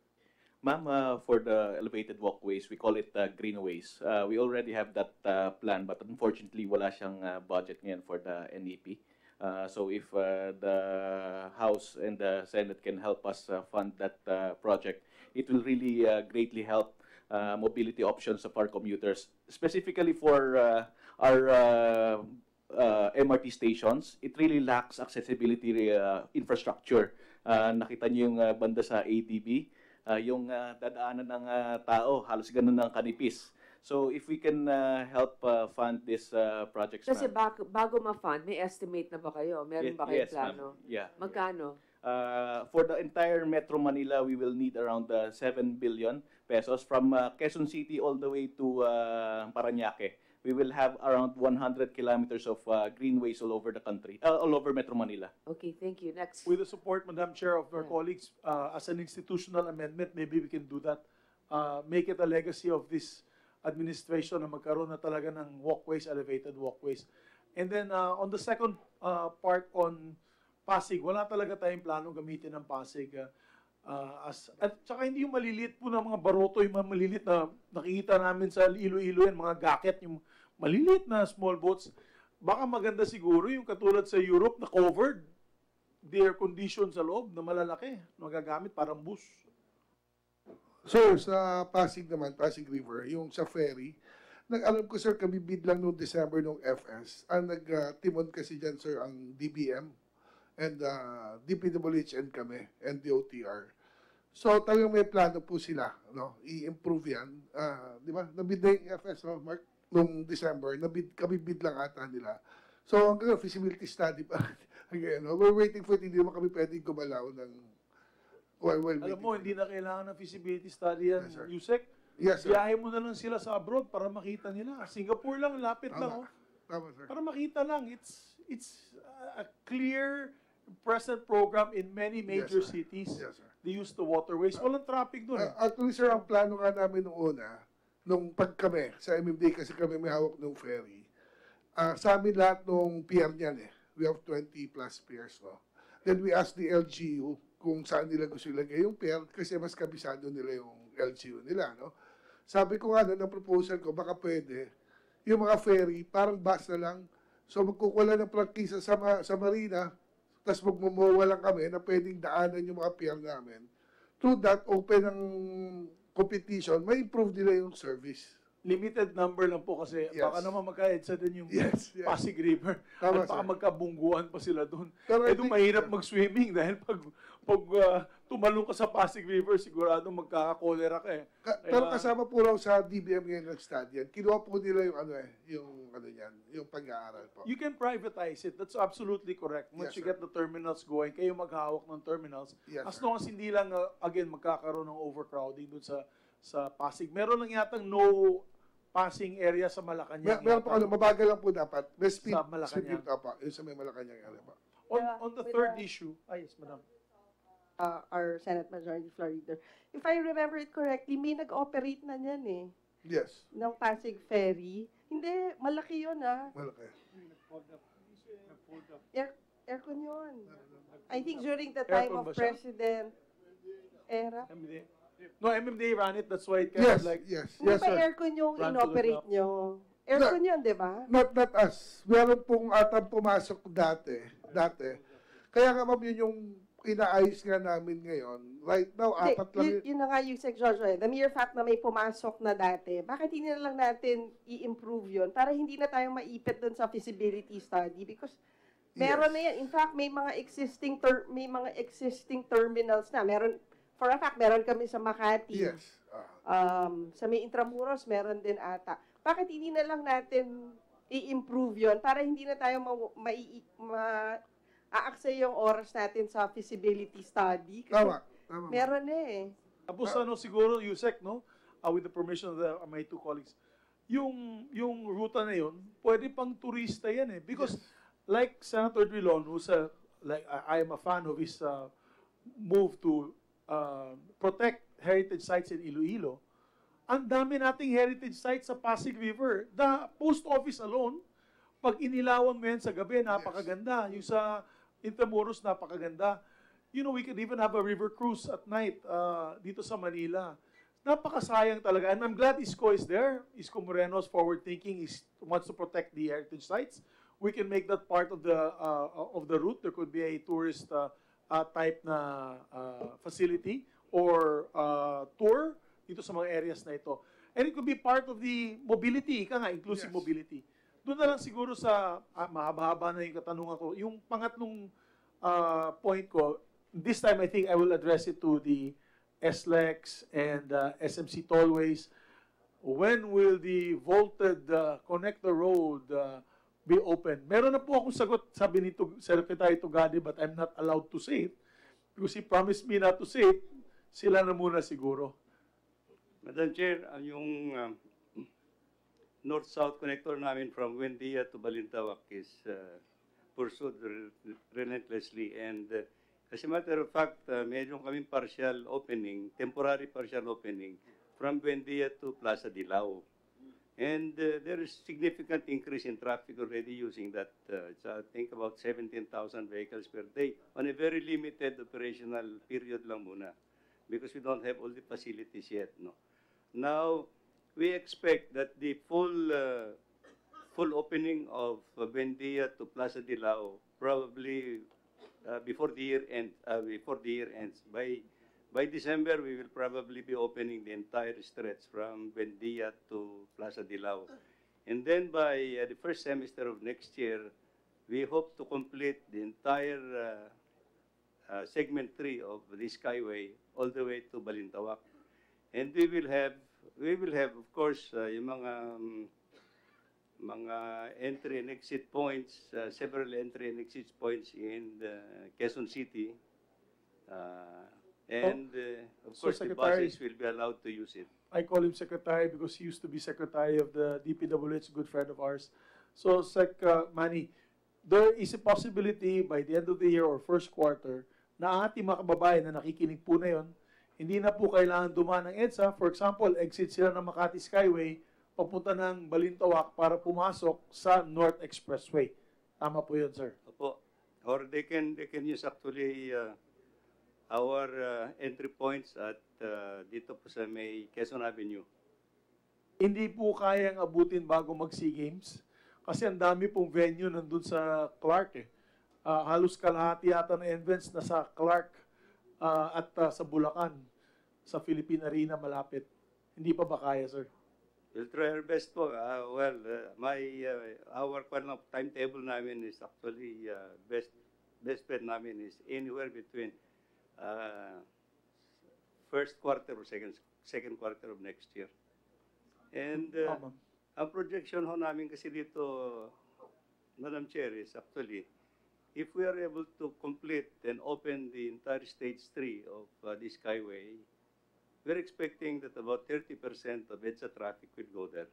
Ma'am, uh, for the elevated walkways, we call it uh, greenways. Uh, we already have that uh, plan, but unfortunately, wala siyang uh, budget ngayon for the NEP. Uh, so if uh, the House and the Senate can help us uh, fund that uh, project, it will really uh, greatly help uh, mobility options of our commuters, specifically for uh, our uh, uh, MRT stations. It really lacks accessibility uh, infrastructure. Uh, nakita niyo yung uh, banda sa ATB, uh, yung uh, dadaanan ng uh, tao, halos ganun ng kanipis. So if we can uh, help uh, fund this uh, projects, Kasi bago, bago ma-fund, may estimate na ba kayo? Meron ba kayong yes, plano? Yeah. Magkano? Uh, for the entire Metro Manila, we will need around uh, 7 billion pesos from uh, Quezon City all the way to uh, Parañaque. We will have around 100 kilometers of uh, greenways all over the country, uh, all over Metro Manila. Okay, thank you. Next. With the support, Madam Chair, of our colleagues, uh, as an institutional amendment, maybe we can do that. Uh, make it a legacy of this administration na magkaroon na talaga ng walkways, elevated walkways. And then uh, on the second uh, part on Pasig, wala talaga tayong planong gamitin ng Pasig. uh, uh, as, at saka hindi yung maliliit po na mga baroto, yung mga maliliit na nakikita namin sa Iloilo yan, mga gaket, yung maliliit na small boats. Baka maganda siguro yung katulad sa Europe na covered, the air condition sa loob na malalaki, magagamit parang bus. Sir, sa Pasig naman, Pasig River, yung sa ferry, nag-alam ko sir, kami bid lang noong December nung FS. Ang nag-timon kasi dyan sir, ang DBM and uh, DPWH and kami, and DOTR. So talagang may plano po sila, no? I-improve yan. Ah, di ba? Nabid na yung FS, no, Mark? Nung December, nabid, kami bid lang ata nila. So hanggang feasibility study pa. Again, no? we're waiting for it. Hindi naman kami pwedeng gumalaw ng while, while Alam mo, hindi na kailangan ng feasibility study yan, Yes, sir. Yusek. Yes, sir. Biyahe mo na lang sila sa abroad para makita nila. Singapore lang, lapit Tama. lang. Oh. Tama, sir. Para makita lang. It's it's a clear present program in many major Yes, sir. cities. Yes, sir. They use the waterways. Walang traffic doon. eh. Uh, actually, sir, ang plano nga namin nung una, nung pag kami, sa MMD kasi kami may hawak ng ferry, ah sa amin lahat nung pier niyan eh. We have 20 plus piers, no? Then we asked the LGU kung saan nila gusto ilagay yung pier kasi mas kabisado nila yung LGU nila, no? Sabi ko nga, no, ng proposal ko, baka pwede, yung mga ferry, parang bus na lang, So magkukuha ng prangkisa sa, ma- sa marina, tapos magmumuwa lang kami na pwedeng daanan yung mga pier namin. Through that open ng competition, may improve nila yung service. Limited number lang po kasi Yes. baka naman magka-EDSA din yung Yes, yes. Pasig River. Tama, At baka sir. magkabungguan pa sila doon. Pero Eh, doon mahirap mag-swimming dahil pag, pag ah, tumalong ka sa Pasig River, sigurado magkaka-cholera ka eh. Ka- Kaya- pero kasama po raw sa DBM ngayon ng study yan. Kinuha po nila yung ano eh, yung ano yan, yung pag-aaral po. You can privatize it. That's absolutely correct. Once Yes, you sir. get the terminals going, kayo maghahawak ng terminals. Yes, as long as hindi lang, uh, again, magkakaroon ng overcrowding dun sa sa Pasig. Meron lang yatang no passing area sa Mer- Malacanang. meron po ano, mabagal lang po dapat. May speed, Sa Malacanang. speed limit pa. Yung sa may Malacanang ano pa. On, Yeah, on the with third the- issue, ah yes, madam. uh, our Senate Majority Floor Leader. If I remember it correctly, may nag-operate na niyan eh, Yes, ng Pasig Ferry. Hindi, malaki yun ah. malaki. Air, aircon yun. I think during the time Aircon of siya? President Era. No, MMDA ran it. That's why it kind Yes, of like yes, Hindi yes, ba sir. aircon yung inoperate nyo? Aircon yun, di ba? Not, not us. Meron pong atang pumasok dati. Dati. Kaya nga ma'am, yun yung inaayos nga namin ngayon. Right now, Hindi, apat lang yun, yun. na nga yung Sec. Eh. The mere fact na may pumasok na dati, bakit hindi na lang natin i-improve yun para hindi na tayo maipit dun sa feasibility study? Because meron Yes. na yan. In fact, may mga existing ter- may mga existing terminals na. Meron, for a fact, meron kami sa Makati. Yes. Um, sa may Intramuros, meron din ata. Bakit hindi na lang natin i-improve yon para hindi na tayo ma, ma, ma aaksay yung oras natin sa feasibility study? Kasi Tama. Tama. Meron na eh. Tapos ano siguro, Yusek, no? Uh, with the permission of the, of my two colleagues. Yung, yung ruta na yun, pwede pang turista yan eh. Because like Senator Drilon, who's a, like, I, I am a fan of his uh, move to uh, protect heritage sites in Iloilo, ang dami nating heritage sites sa Pasig River. The post office alone, pag inilawan mo yan sa gabi, napakaganda. Yung sa Intramuros, napakaganda. You know, we could even have a river cruise at night uh, dito sa Manila. Napakasayang talaga. And I'm glad Isko is there. Isko Moreno's forward thinking is wants to protect the heritage sites. We can make that part of the uh, of the route. There could be a tourist uh, uh, type na uh, facility or uh, tour dito sa mga areas na ito. And it could be part of the mobility, ika nga, inclusive Yes. mobility. Doon na lang siguro sa, ah, mahaba-haba na yung katanungan ko. Yung pangatlong uh, point ko, this time I think I will address it to the SLEX and uh, SMC tollways. When will the vaulted uh, connector road uh, be open? Meron na po akong sagot, sabi ni Tug- Secretary Tugade, but I'm not allowed to say it because he promised me not to say it. Sila na muna siguro. Madam Chair, yung um, north-south connector namin from Wendia to Balintawak is uh, pursued re- relentlessly and uh, as a matter of fact, uh, meron kaming partial opening, temporary partial opening from Buendia to Plaza Dilao. And uh, there is significant increase in traffic already using that. Uh, it's, I think about 17,000 vehicles per day on a very limited operational period lang muna because we don't have all the facilities yet. No. Now, we expect that the full uh, full opening of uh, Buendia to Plaza Dilao probably uh, before the year end uh, before the year ends by by December we will probably be opening the entire stretch from Buendia to Plaza Dilao and then by uh, the first semester of next year we hope to complete the entire uh, uh, segment 3 of the Skyway all the way to Balintawak. And we will have we will have of course uh, yung mga um, mga entry and exit points uh, several entry and exit points in the Quezon City. Uh, and uh, of So, course the Secretary- buses will be allowed to use it I call him secretary because he used to be secretary of the DPWH, good friend of ours. So, Sec uh, Manny, there is a possibility by the end of the year or first quarter na ating mga kababayan na nakikinig po na yon, hindi na po kailangan dumaan ng EDSA. For example, exit sila ng Makati Skyway, papunta ng Balintawak para pumasok sa North Expressway. Tama po yun, sir. Opo. Or they can they can use actually uh, our uh, entry points at uh, dito po sa may Quezon Avenue. Hindi po kayang abutin bago mag-SEA Games. Kasi ang dami pong venue nandun sa Clark eh. Ah, halos kalahati yata ng events na sa Clark ah, at ah, sa Bulacan, sa Philippine Arena malapit. Hindi pa ba kaya, sir? We'll try our best po. Uh, well, uh, my, uh, our timetable namin is actually, uh, best, best bet namin is anywhere between uh, first quarter or second, second quarter of next year. And uh, Tama. ang projection ho namin kasi dito, Madam Chair, is actually, if we are able to complete and open the entire stage three of uh, the Skyway, we're expecting that about 30% of EDSA traffic will go there.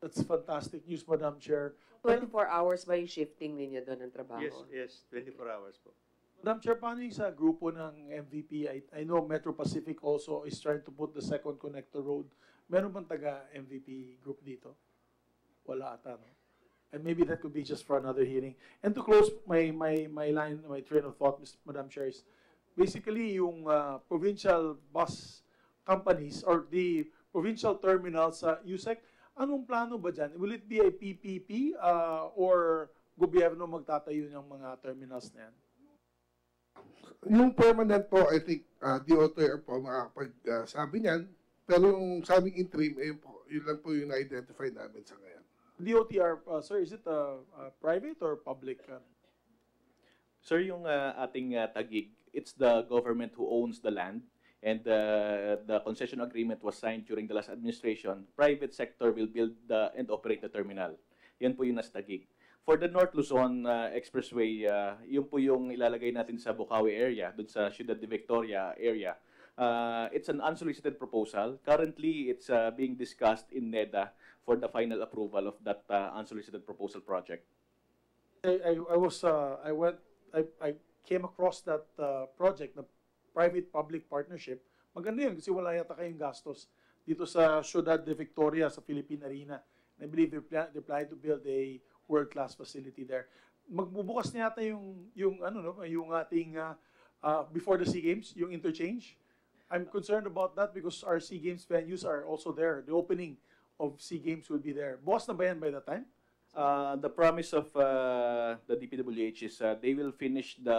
That's fantastic news, Madam Chair. 24 hours ba yung shifting ninyo doon ng trabaho? Yes, yes, 24 hours po. Madam Chair, paano yung sa grupo ng MVP? I, I know Metro Pacific also is trying to put the second connector road. Meron bang taga MVP group dito? Wala ata, no? And maybe that could be just for another hearing. And to close my my my line, my train of thought, Ms. Madam Chair, is basically yung uh, provincial bus companies or the provincial terminals sa USEC, anong plano ba dyan? Will it be a PPP uh, or gobyerno magtatayo ng mga terminals na yan? Yung permanent po, I think, uh, DOTR po makakapag-sabi niyan. Pero yung sa aming interim, ayun po, yun lang po yung na-identify namin sa ngayon. DOTR, uh, sir, is it uh, uh, private or public? Uh, Sir, yung uh, ating uh, tagig, it's the government who owns the land and uh, the concession agreement was signed during the last administration. Private sector will build the, and operate the terminal. Yan po yung nasa tagig. For the North Luzon uh, Expressway, uh, yun po yung ilalagay natin sa Bukawi area, dun sa Ciudad de Victoria area. Uh, it's an unsolicited proposal. Currently, it's uh, being discussed in NEDA for the final approval of that uh, unsolicited proposal project. I, I, I was, uh, I went, I, I came across that uh, project, the private-public partnership. Maganda yun kasi wala yata kayong gastos dito sa Ciudad de Victoria sa Philippine Arena. And I believe they plan, they plan to build a world-class facility there. Magbubukas na yata yung, yung, ano, no, yung ating, uh, uh, before the SEA Games, yung interchange. I'm concerned about that because our SEA Games venues are also there. The opening of SEA Games will be there. Bukas na ba yan by that time? Uh, the promise of uh, the DPWH is uh, they will finish the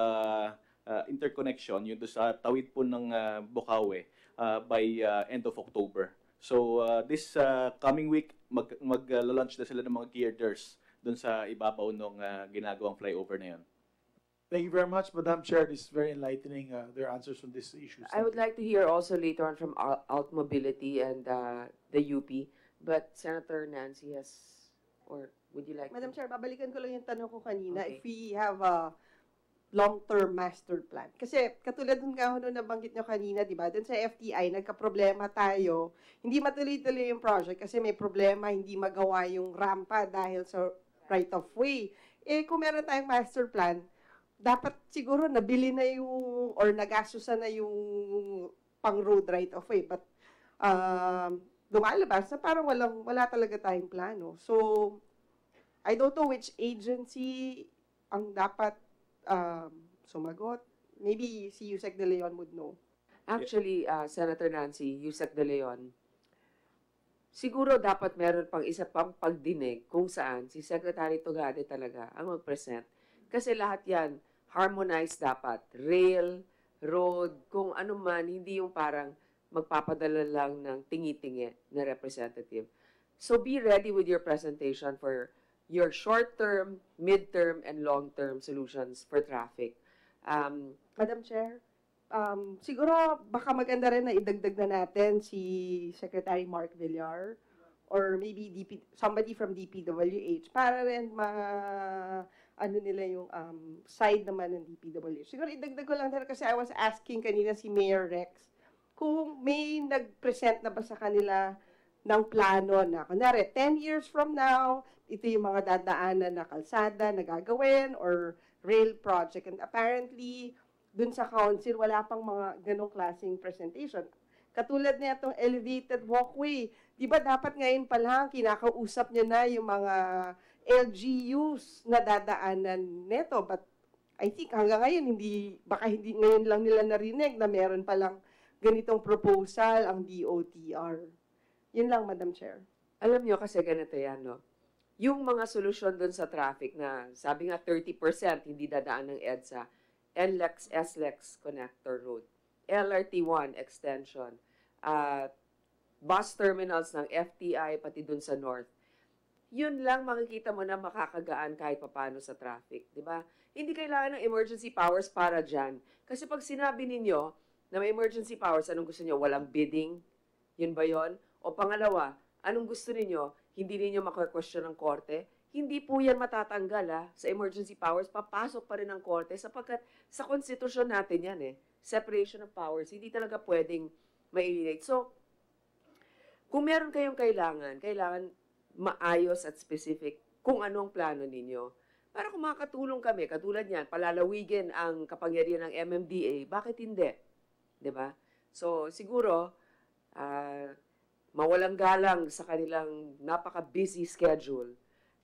uh, interconnection yun doon sa tawid po ng uh, Bukawi uh, by uh, end of October. So uh, this uh, coming week mag mag-launch na sila ng mga girders doon sa ibabaw ng uh, ginagawang flyover na yun. Thank you very much, Madam Chair. This is very enlightening, uh, their answers on these issues. I would like to hear also later on from Al- Alt Mobility and uh, the UP, but Senator Nancy has, or would you like Madam to? Chair, babalikan ko lang yung tanong ko kanina. Okay. If we have a long-term master plan. Kasi katulad dun nga ho nung nabanggit nyo kanina, di ba? Dun sa FTI, nagka-problema tayo. Hindi matuloy-tuloy yung project kasi may problema, hindi magawa yung rampa dahil sa right-of-way. Eh, kung meron tayong master plan, dapat siguro nabili na yung, or nagastusan na yung pang road right-of-way. But, um, lumalabas na parang walang, wala talaga tayong plano. So, I don't know which agency ang dapat um, sumagot. Maybe si Yusek De Leon would know. Actually, uh, Senator Nancy, Yusek De Leon, siguro dapat meron pang isa pang pagdinig kung saan si Secretary Tugade talaga ang mag-present. Kasi lahat yan, harmonized dapat. Rail, road, kung ano man, hindi yung parang magpapadala lang ng tingi-tingi na representative. So be ready with your presentation for your short-term, mid-term, and long-term solutions for traffic. Um, Madam Chair, um, siguro baka maganda rin na idagdag na natin si Secretary Mark Villar or maybe DP, somebody from DPWH para rin ma ano nila yung um, side naman ng DPWH. Siguro idagdag ko lang kasi I was asking kanina si Mayor Rex kung may nag-present na ba sa kanila ng plano na, kunwari, 10 years from now, ito yung mga dadaanan na kalsada na gagawin or rail project. And apparently, dun sa council, wala pang mga ganong klaseng presentation. Katulad na itong elevated walkway. Di ba dapat ngayon pa lang, kinakausap niya na yung mga LGUs na dadaanan neto. But I think hanggang ngayon, hindi, baka hindi ngayon lang nila narinig na meron palang ganitong proposal ang DOTR. Yun lang, Madam Chair. Alam nyo kasi ganito yan, no? yung mga solusyon dun sa traffic na sabi nga 30% hindi dadaan ng EDSA, NLEX, SLEX connector road, LRT1 extension, uh, bus terminals ng FTI pati dun sa north. Yun lang makikita mo na makakagaan kahit papano sa traffic, di ba? Hindi kailangan ng emergency powers para dyan. Kasi pag sinabi ninyo na may emergency powers, anong gusto niyo? Walang bidding? Yun ba yon? O pangalawa, anong gusto ninyo? Hindi ninyo makakwestiyon ng korte? Hindi po yan matatanggal ha, sa emergency powers. Papasok pa rin ng korte sapagkat sa konstitusyon natin yan eh. Separation of powers. Hindi talaga pwedeng ma-eliminate. So, kung meron kayong kailangan, kailangan maayos at specific kung anong plano ninyo. Para kung makakatulong kami, katulad niyan, palalawigin ang kapangyarihan ng MMDA, bakit hindi? 'Di ba? So, siguro, ah, mawalang galang sa kanilang napaka-busy schedule.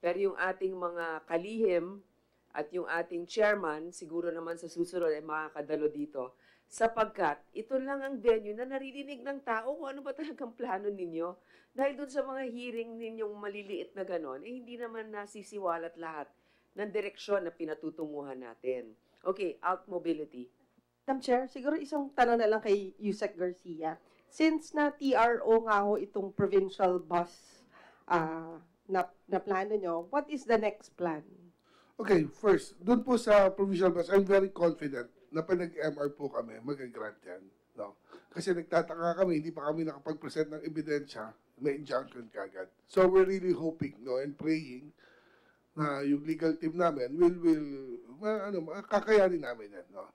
Pero yung ating mga kalihim at yung ating chairman, siguro naman sa susunod ay makakadalo dito. Sapagkat ito lang ang venue na naririnig ng tao kung ano ba talagang plano ninyo. Dahil dun sa mga hearing ninyong maliliit na ganon, eh hindi naman nasisiwalat lahat ng direksyon na pinatutunguhan natin. Okay, out mobility. Madam Chair, siguro isang tanong na lang kay Yusek Garcia. Since na TRO nga ho itong provincial bus ah, na, na plano nyo, what is the next plan? Okay, first, doon po sa provincial bus, I'm very confident na pag nag-MR po kami, mag-grant yan. No? Kasi nagtataka kami, hindi pa kami nakapag-present ng ebidensya, may injunction kagad. So we're really hoping no, and praying na yung legal team namin will, will ma, ano, kakayanin namin yan. No?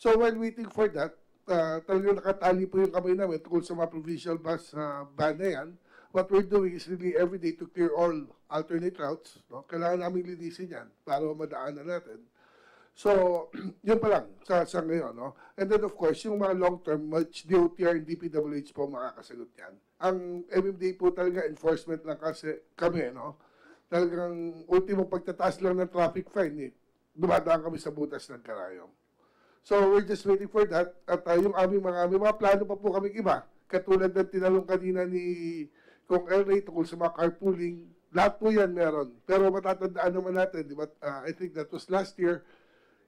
So while waiting for that, uh, talagang nakatali po yung kamay namin tungkol sa mga provincial bus uh, ban na yan. What we're doing is really every day to clear all alternate routes. No? Kailangan namin linisin yan para madaanan natin. So, yun pa lang sa, sa ngayon. No? And then of course, yung mga long-term, which DOTR and DPWH po makakasagot yan. Ang MMDA po talaga enforcement lang kasi kami, no? Talagang ultimo pagtataas lang ng traffic fine, eh. Dumadaan kami sa butas ng karayom. So, we're just waiting for that. At uh, yung aming mga, may mga plano pa po kami iba. Katulad ng tinalong kanina ni Kong El Ray tungkol sa mga carpooling. Lahat po yan meron. Pero matatandaan naman natin, di ba? Uh, I think that was last year,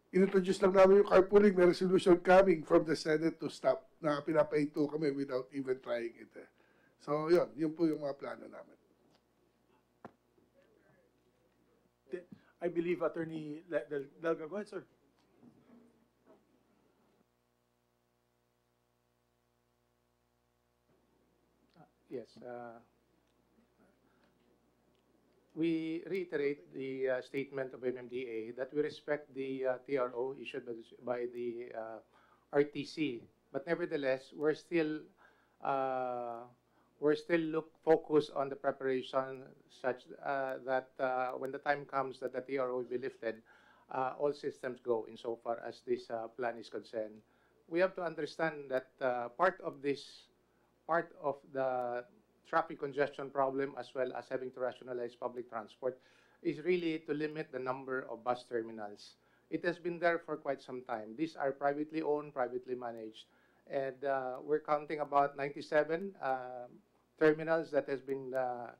inintroduce lang namin yung carpooling, may resolution coming from the Senate to stop na pinapaito kami without even trying it. Eh. So, yun. Yun po yung mga plano namin. I believe Attorney Del- Delga, go ahead, sir. Yes. uh, We reiterate the uh, statement of MMDA that we respect the uh, TRO issued by the- by the uh, RTC. But nevertheless, we're still, uh, we're still look, focused on the preparation such uh, that uh, when the time comes that the TRO will be lifted, all systems go insofar as this plan is concerned. We have to understand that part of this part of the traffic congestion problem as well as having to rationalize public transport is really to limit the number of bus terminals. It has been there for quite some time. These are privately owned, privately managed. And uh, we're counting about 97 uh, terminals that has been uh,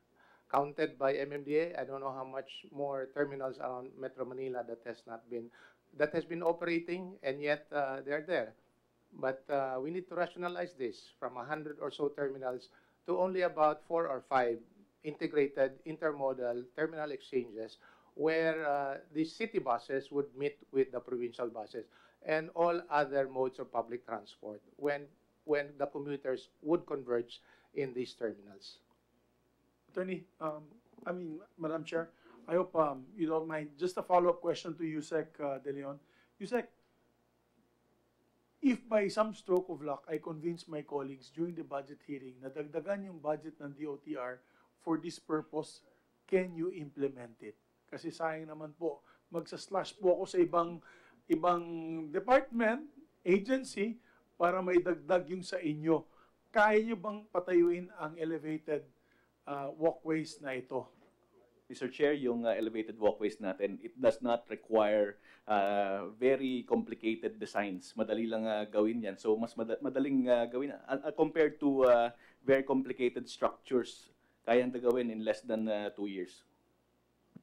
counted by MMDA. I don't know how much more terminals around Metro Manila that has not been, that has been operating and yet uh, they're there. But uh, we need to rationalize this from 100 or so terminals to only about four or five integrated intermodal terminal exchanges where uh, the city buses would meet with the provincial buses and all other modes of public transport when, when the commuters would converge in these terminals. Attorney, um, I mean, Madam Chair, I hope um, you don't mind. Just a follow-up question to Yusek uh, De Leon. Yusek, if by some stroke of luck, I convince my colleagues during the budget hearing na dagdagan yung budget ng DOTR for this purpose, can you implement it? Kasi sayang naman po, magsa-slash po ako sa ibang ibang department, agency, para maidagdag yung sa inyo. Kaya nyo bang patayuin ang elevated uh, walkways na ito? Mr. Chair, yung uh, elevated walkways natin, it does not require uh, very complicated designs. Madali lang uh, gawin yan. So, mas mada- madaling uh, gawin. Uh, uh, compared to uh, very complicated structures, kaya na gawin in less than uh, two years.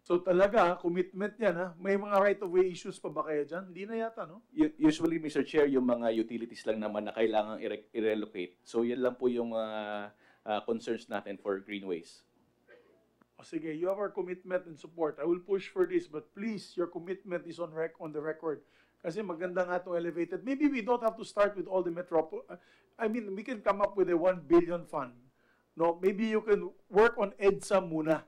So talaga, commitment yan ha. May mga right-of-way issues pa ba kaya dyan? Hindi na yata, no? Usually, Mr. Chair, yung mga utilities lang naman na kailangang i- i-relocate. So, yan lang po yung mga uh, concerns natin for greenways. O sige, you have our commitment and support. I will push for this, but please, your commitment is on rec on the record. Kasi maganda nga itong elevated. Maybe we don't have to start with all the metropol. I mean, we can come up with a 1 billion fund. No, maybe you can work on EDSA muna.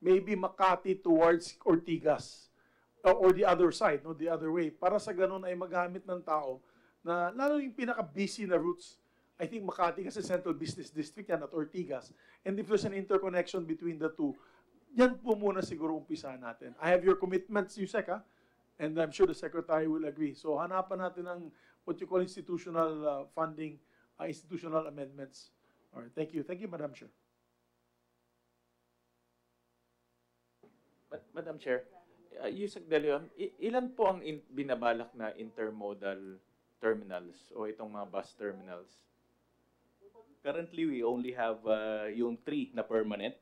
Maybe Makati towards Ortigas. Or the other side, no, the other way. Para sa ganun ay magamit ng tao na lalo yung pinaka-busy na routes. I think Makati kasi Central Business District yan at Ortigas. And if there's an interconnection between the two, yan po muna siguro umpisa natin. I have your commitments, Yusek, ha? And I'm sure the Secretary will agree. So hanapan natin ng what you call institutional uh, funding, uh, institutional amendments. All right, thank you. Thank you, Madam Chair. Ma- Madam Chair, uh, Yusek De Leon, ilan po ang in- binabalak na intermodal terminals o itong mga bus terminals? Currently, we only have uh, yung three na permanent.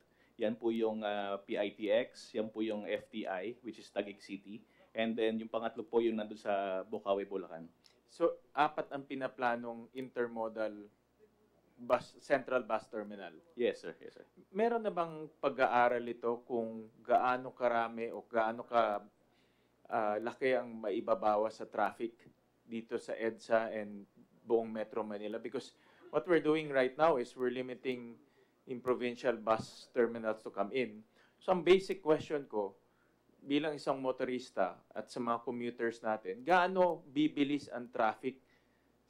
Yan po yung uh, PITX, yan po yung FTI, which is Taguig City. And then yung pangatlo po yung nandun sa Bukawi, Bulacan. So, apat ang pinaplanong intermodal bus, central bus terminal. Yes, sir. Yes, sir. Meron na bang pag-aaral ito kung gaano karami o gaano ka ah, laki ang maibabawas sa traffic dito sa EDSA and buong Metro Manila? Because what we're doing right now is we're limiting in provincial bus terminals to come in. So ang basic question ko, bilang isang motorista at sa mga commuters natin, gaano bibilis ang traffic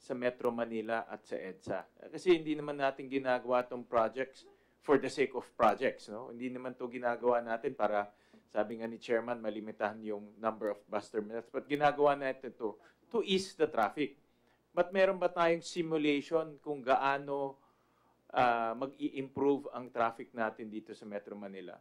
sa Metro Manila at sa EDSA? Kasi hindi naman natin ginagawa tong projects for the sake of projects, no? Hindi naman to ginagawa natin para sabi nga ni chairman malimitahan yung number of bus terminals, but ginagawa natin to to ease the traffic. But meron ba tayong simulation kung gaano ah, mag-i-improve ang traffic natin dito sa Metro Manila?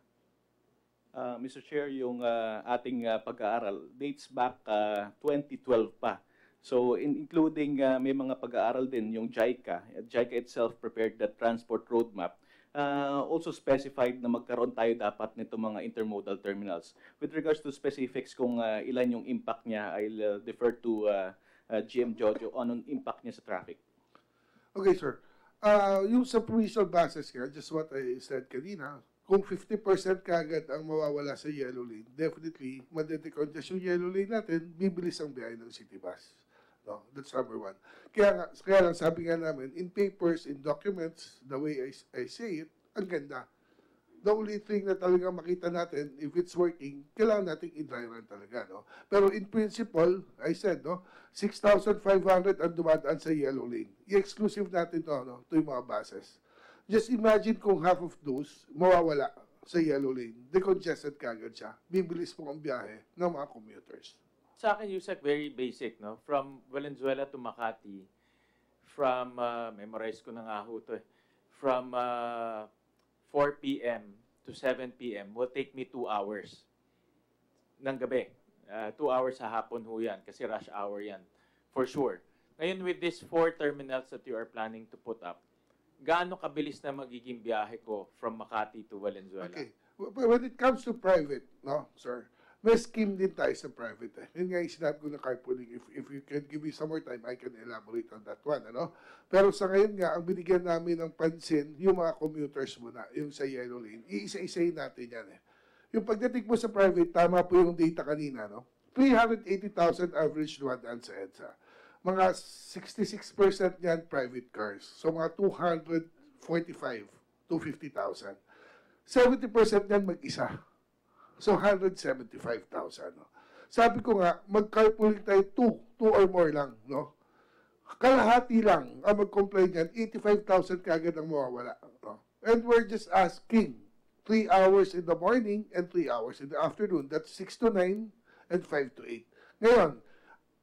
Uh, Mr. Chair, yung uh, ating uh, pag-aaral dates back uh, 2012 pa. So in, including uh, may mga pag-aaral din yung JICA. Uh, JICA itself prepared the transport roadmap. Uh, also specified na magkaroon tayo dapat nito mga intermodal terminals. With regards to specifics kung uh, ilan yung impact niya, I'll uh, defer to uh, uh, GM Jojo on ang impact niya sa traffic. Okay, sir. Uh, yung sa provincial buses here, just what I said kanina, kung 50% kagad ang mawawala sa yellow lane, definitely, madedecongest yung yellow lane natin, bibilis ang biyahe ng city bus. No, that's number one. Kaya kaya lang sabi nga namin, in papers, in documents, the way I, I say it, ang ganda. The only thing na talagang makita natin, if it's working, kailangan natin i-dry run talaga, no? Pero in principle, I said, no, 6,500 ang dumadaan sa yellow lane. I-exclusive natin to, no, to yung mga buses. Just imagine kung half of those mawawala sa yellow lane, decongested kagad siya. Bibilis mo ang biyahe ng mga commuters. Sa akin, Yusek, very basic, no? From Valenzuela to Makati, from, uh, memorize ko na nga ho to eh, from uh, 4 p.m. to 7 p.m. will take me 2 hours ng gabi. 2 hours sa hapon ho yan, kasi rush hour yan, for sure. Ngayon, with these four terminals that you are planning to put up, gaano kabilis na magiging biyahe ko from Makati to Valenzuela? Okay. When it comes to private, no, sir, may scheme din tayo sa private. Eh. Yun nga yung sinabi ko na carpooling. If, if you can give me some more time, I can elaborate on that one. Ano? Pero sa ngayon nga, ang binigyan namin ng pansin, yung mga commuters muna, yung sa yellow lane. Iisa-isayin natin yan. Eh. Yung pagdating mo sa private, tama po yung data kanina. No? 380,000 average dumadaan sa EDSA. Mga 66% yan private cars. So mga 245 to 50,000. 70% yan mag-isa. So, 175,000. No? Sabi ko nga, mag-carpooling tayo 2, 2 or more lang. No? Kalahati lang ang mag-complain yan, 85,000 kagad ang mawawala. No? And we're just asking 3 hours in the morning and 3 hours in the afternoon. That's 6 to 9 and 5 to 8. Ngayon,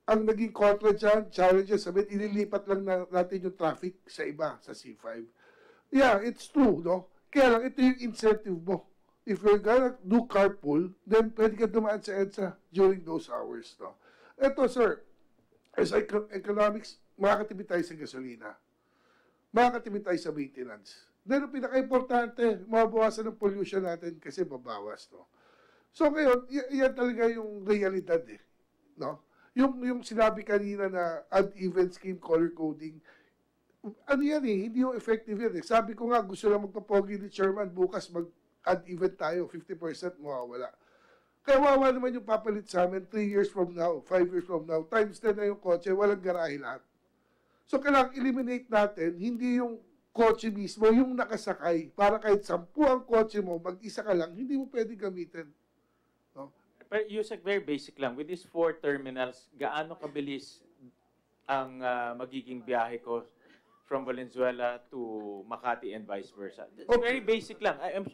ang naging kontra dyan, challenges, sabihin, ililipat lang na, natin yung traffic sa iba, sa C5. Yeah, it's true, no? Kaya lang, ito yung incentive mo if you're gonna do carpool, then pwede ka dumaan sa EDSA during those hours. No? Ito, sir, as eco- economics, makakatipid tayo sa gasolina. Makakatipid tayo sa maintenance. Then, ang pinaka-importante, mababawasan ng pollution natin kasi babawas. No? So ngayon, yan talaga yung realidad eh. No? Yung, yung sinabi kanina na uneven scheme color coding, ano yan eh, hindi yung effective yan eh. Sabi ko nga, gusto lang magpapogi ni chairman, bukas mag-uneven tayo, 50% mawawala. Kaya wawa naman yung papalit sa amin 3 years from now, 5 years from now, times 10 na yung kotse, walang garahe lahat. So kailangan eliminate natin, hindi yung kotse mismo, yung nakasakay, para kahit sampu ang kotse mo, mag-isa ka lang, hindi mo pwede gamitin. No? Pero Yusek, very basic lang. With these four terminals, gaano kabilis ang ah, magiging biyahe ko from Valenzuela to Makati and vice versa? Very basic lang. I, am,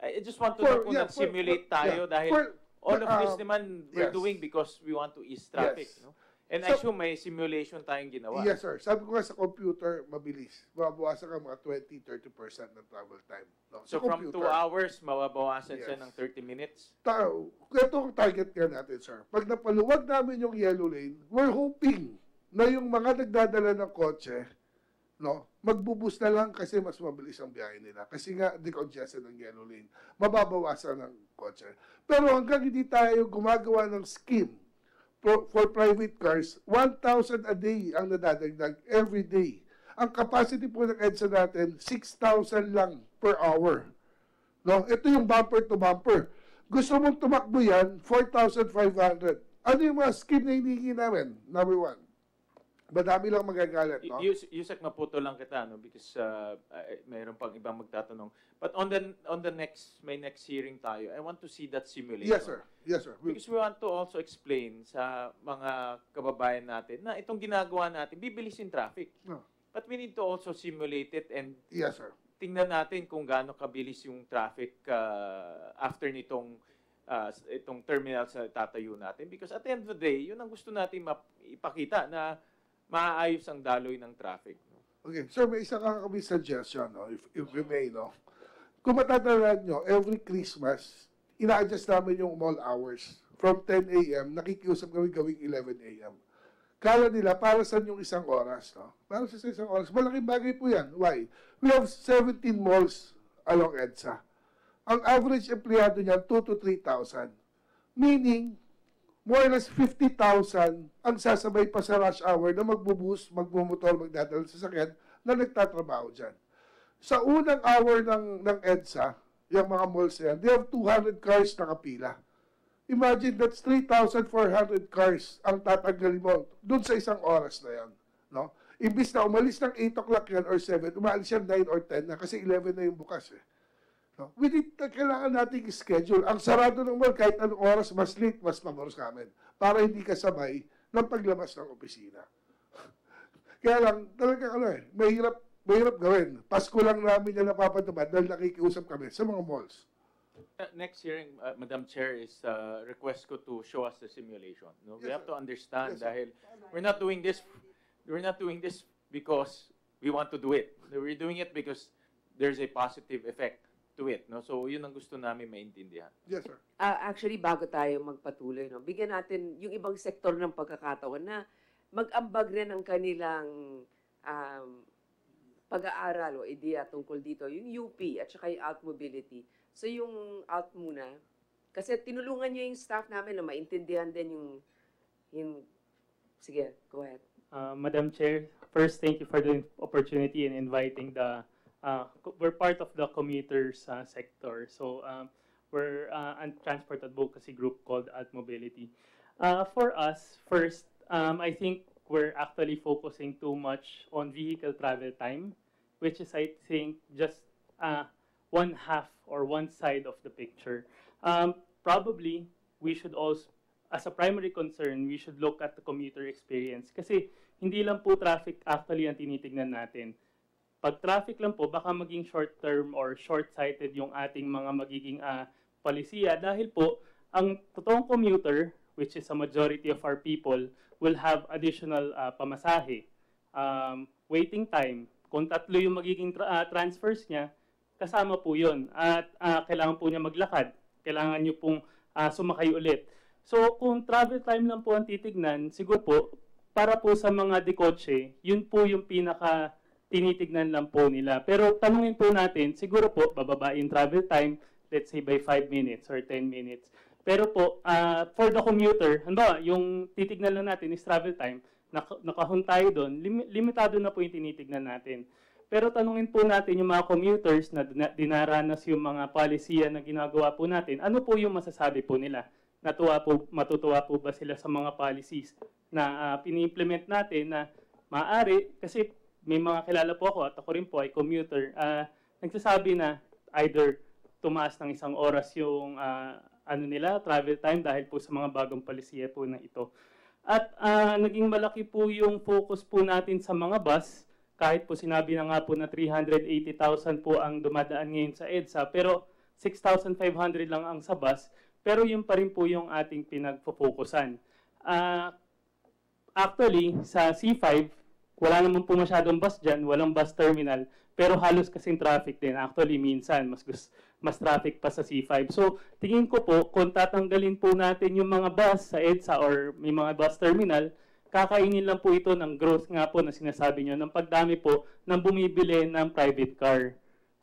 I just want to For- know kung yeah, for- tayo yeah, dahil for- all of this um, naman we're yes. doing because we want to ease traffic. Yes. No? And So- I assume may simulation tayong ginawa. Yes, sir. Sabi ko nga sa computer, mabilis. Mababawasan ka mga 20-30% ng travel time. No? So Sa from 2 computer. hours, mababawasan siya Yes. ng 30 minutes? tao, ito ang target nga natin, sir. Pag napaluwag namin yung yellow lane, we're hoping na yung mga nagdadala ng kotse, no, magbubus na lang kasi mas mabilis ang biyahe nila. Kasi nga, decongested ng yellow lane. Mababawasan ng kotse. Pero hanggang hindi tayo gumagawa ng scheme for, for private cars, 1,000 a day ang nadadagdag every day. Ang capacity po ng EDSA natin, 6,000 lang per hour. No? Ito yung bumper to bumper. Gusto mong tumakbo yan, 4,500. Ano yung mga scheme na hinihingi namin? Number one. Madami lang magagalit, no? Yus, Yusek, maputo lang kita, no? Because uh, ay- mayroon pang ibang magtatanong. But on the on the next, may next hearing tayo, I want to see that simulation. Yes, sir. Yes, sir. We- Because we want to also explain sa mga kababayan natin na itong ginagawa natin, bibilisin traffic. No. But we need to also simulate it and Yes, sir. tingnan natin kung gaano kabilis yung traffic uh, after nitong uh, itong terminal sa tatayo natin. Because at the end of the day, yun ang gusto natin ipakita na maayos ang daloy ng traffic. Okay, sir, may isa kang kami suggestion, no? if, if we may, no? Kung matatandaan nyo, every Christmas, ina-adjust namin yung mall hours. From 10 a.m., nakikiusap kami gawing 11 a.m. Kala nila, para saan yung isang oras, no? Para sa isang oras. Malaking bagay po yan. Why? We have 17 malls along EDSA. Ang average empleyado niyan, 2 to 3,000. Meaning, more or less 50,000 ang sasabay pa sa rush hour na magbubus, magmumotor, magdadala sa sakyan na nagtatrabaho dyan. Sa unang hour ng, ng EDSA, yung mga malls yan, they have 200 cars na kapila. Imagine that's 3,400 cars ang tatanggalin mo doon sa isang oras na yan. No? Imbis na umalis ng 8 o'clock yan or 7, umalis yan 9 or 10 na kasi 11 na yung bukas eh. No? We need, kailangan nating schedule. Ang sarado ng mall, kahit anong oras, mas late, mas mamoros namin. Para hindi kasabay ng paglabas ng opisina. Kaya lang, talaga ano eh, mahirap, mahirap gawin. Pasko lang namin yan napapatupad dahil nakikiusap kami sa mga malls. Uh, next hearing, uh, Madam Chair, is uh, request ko to show us the simulation. No? we Yes, have sir. to understand Yes, sir. dahil we're not doing this we're not doing this because we want to do it. We're doing it because there's a positive effect to it. No? So yun ang gusto namin maintindihan. Yes, sir. Ah, actually, bago tayo magpatuloy, no, bigyan natin yung ibang sektor ng pagkakataon na mag-ambag rin ang kanilang um, pag-aaral o ideya tungkol dito, yung UP at saka yung out mobility. So yung out muna, kasi tinulungan niyo yung staff namin na maintindihan din yung, yung sige, go ahead. Uh, Madam Chair, first, thank you for the opportunity in inviting the, uh, we're part of the commuters uh, sector. So um, we're uh, a transport advocacy group called Ad Mobility. Uh, for us, first, um, I think we're actually focusing too much on vehicle travel time, which is, I think, just uh, one half or one side of the picture. Um, probably, we should also as a primary concern, we should look at the commuter experience. Kasi hindi lang po traffic actually ang tinitignan natin. Pag traffic lang po, baka maging short-term or short-sighted yung ating mga magiging ah, palisiya dahil po, ang totoong commuter, which is a majority of our people, will have additional ah, pamasahe, um, waiting time. Kung tatlo yung magiging tra- ah, transfers niya, kasama po yun. At ah, kailangan po niya maglakad. Kailangan niyo pong ah, sumakay ulit. So, kung travel time lang po ang titignan, siguro po, para po sa mga dekotse, yun po yung pinaka tinitignan lang po nila. Pero tanungin po natin, siguro po, bababa yung travel time, let's say by 5 minutes or 10 minutes. Pero po, ah, for the commuter, halimbawa, yung titignan lang natin is travel time, tayo doon, lim- limitado na po yung tinitignan natin. Pero tanungin po natin yung mga commuters na dina- dinaranas yung mga polisiya na ginagawa po natin, ano po yung masasabi po nila? Natuwa po, matutuwa po ba sila sa mga policies na uh, pini-implement natin na maaari, kasi may mga kilala po ako at ako rin po ay commuter, ah, nagsasabi na either tumaas ng isang oras yung ah, ano nila, travel time dahil po sa mga bagong palisiya po na ito. At ah, naging malaki po yung focus po natin sa mga bus, kahit po sinabi na nga po na 380,000 po ang dumadaan ngayon sa EDSA, pero 6,500 lang ang sa bus, pero yun pa rin po yung ating pinagpo-focusan. Ah, actually, sa C5, wala naman po masyadong bus dyan, walang bus terminal, pero halos kasing traffic din. Actually, minsan, mas, gus- mas traffic pa sa C5. So, tingin ko po, kung tatanggalin po natin yung mga bus sa EDSA or may mga bus terminal, kakainin lang po ito ng growth nga po na sinasabi nyo, ng pagdami po ng bumibili ng private car.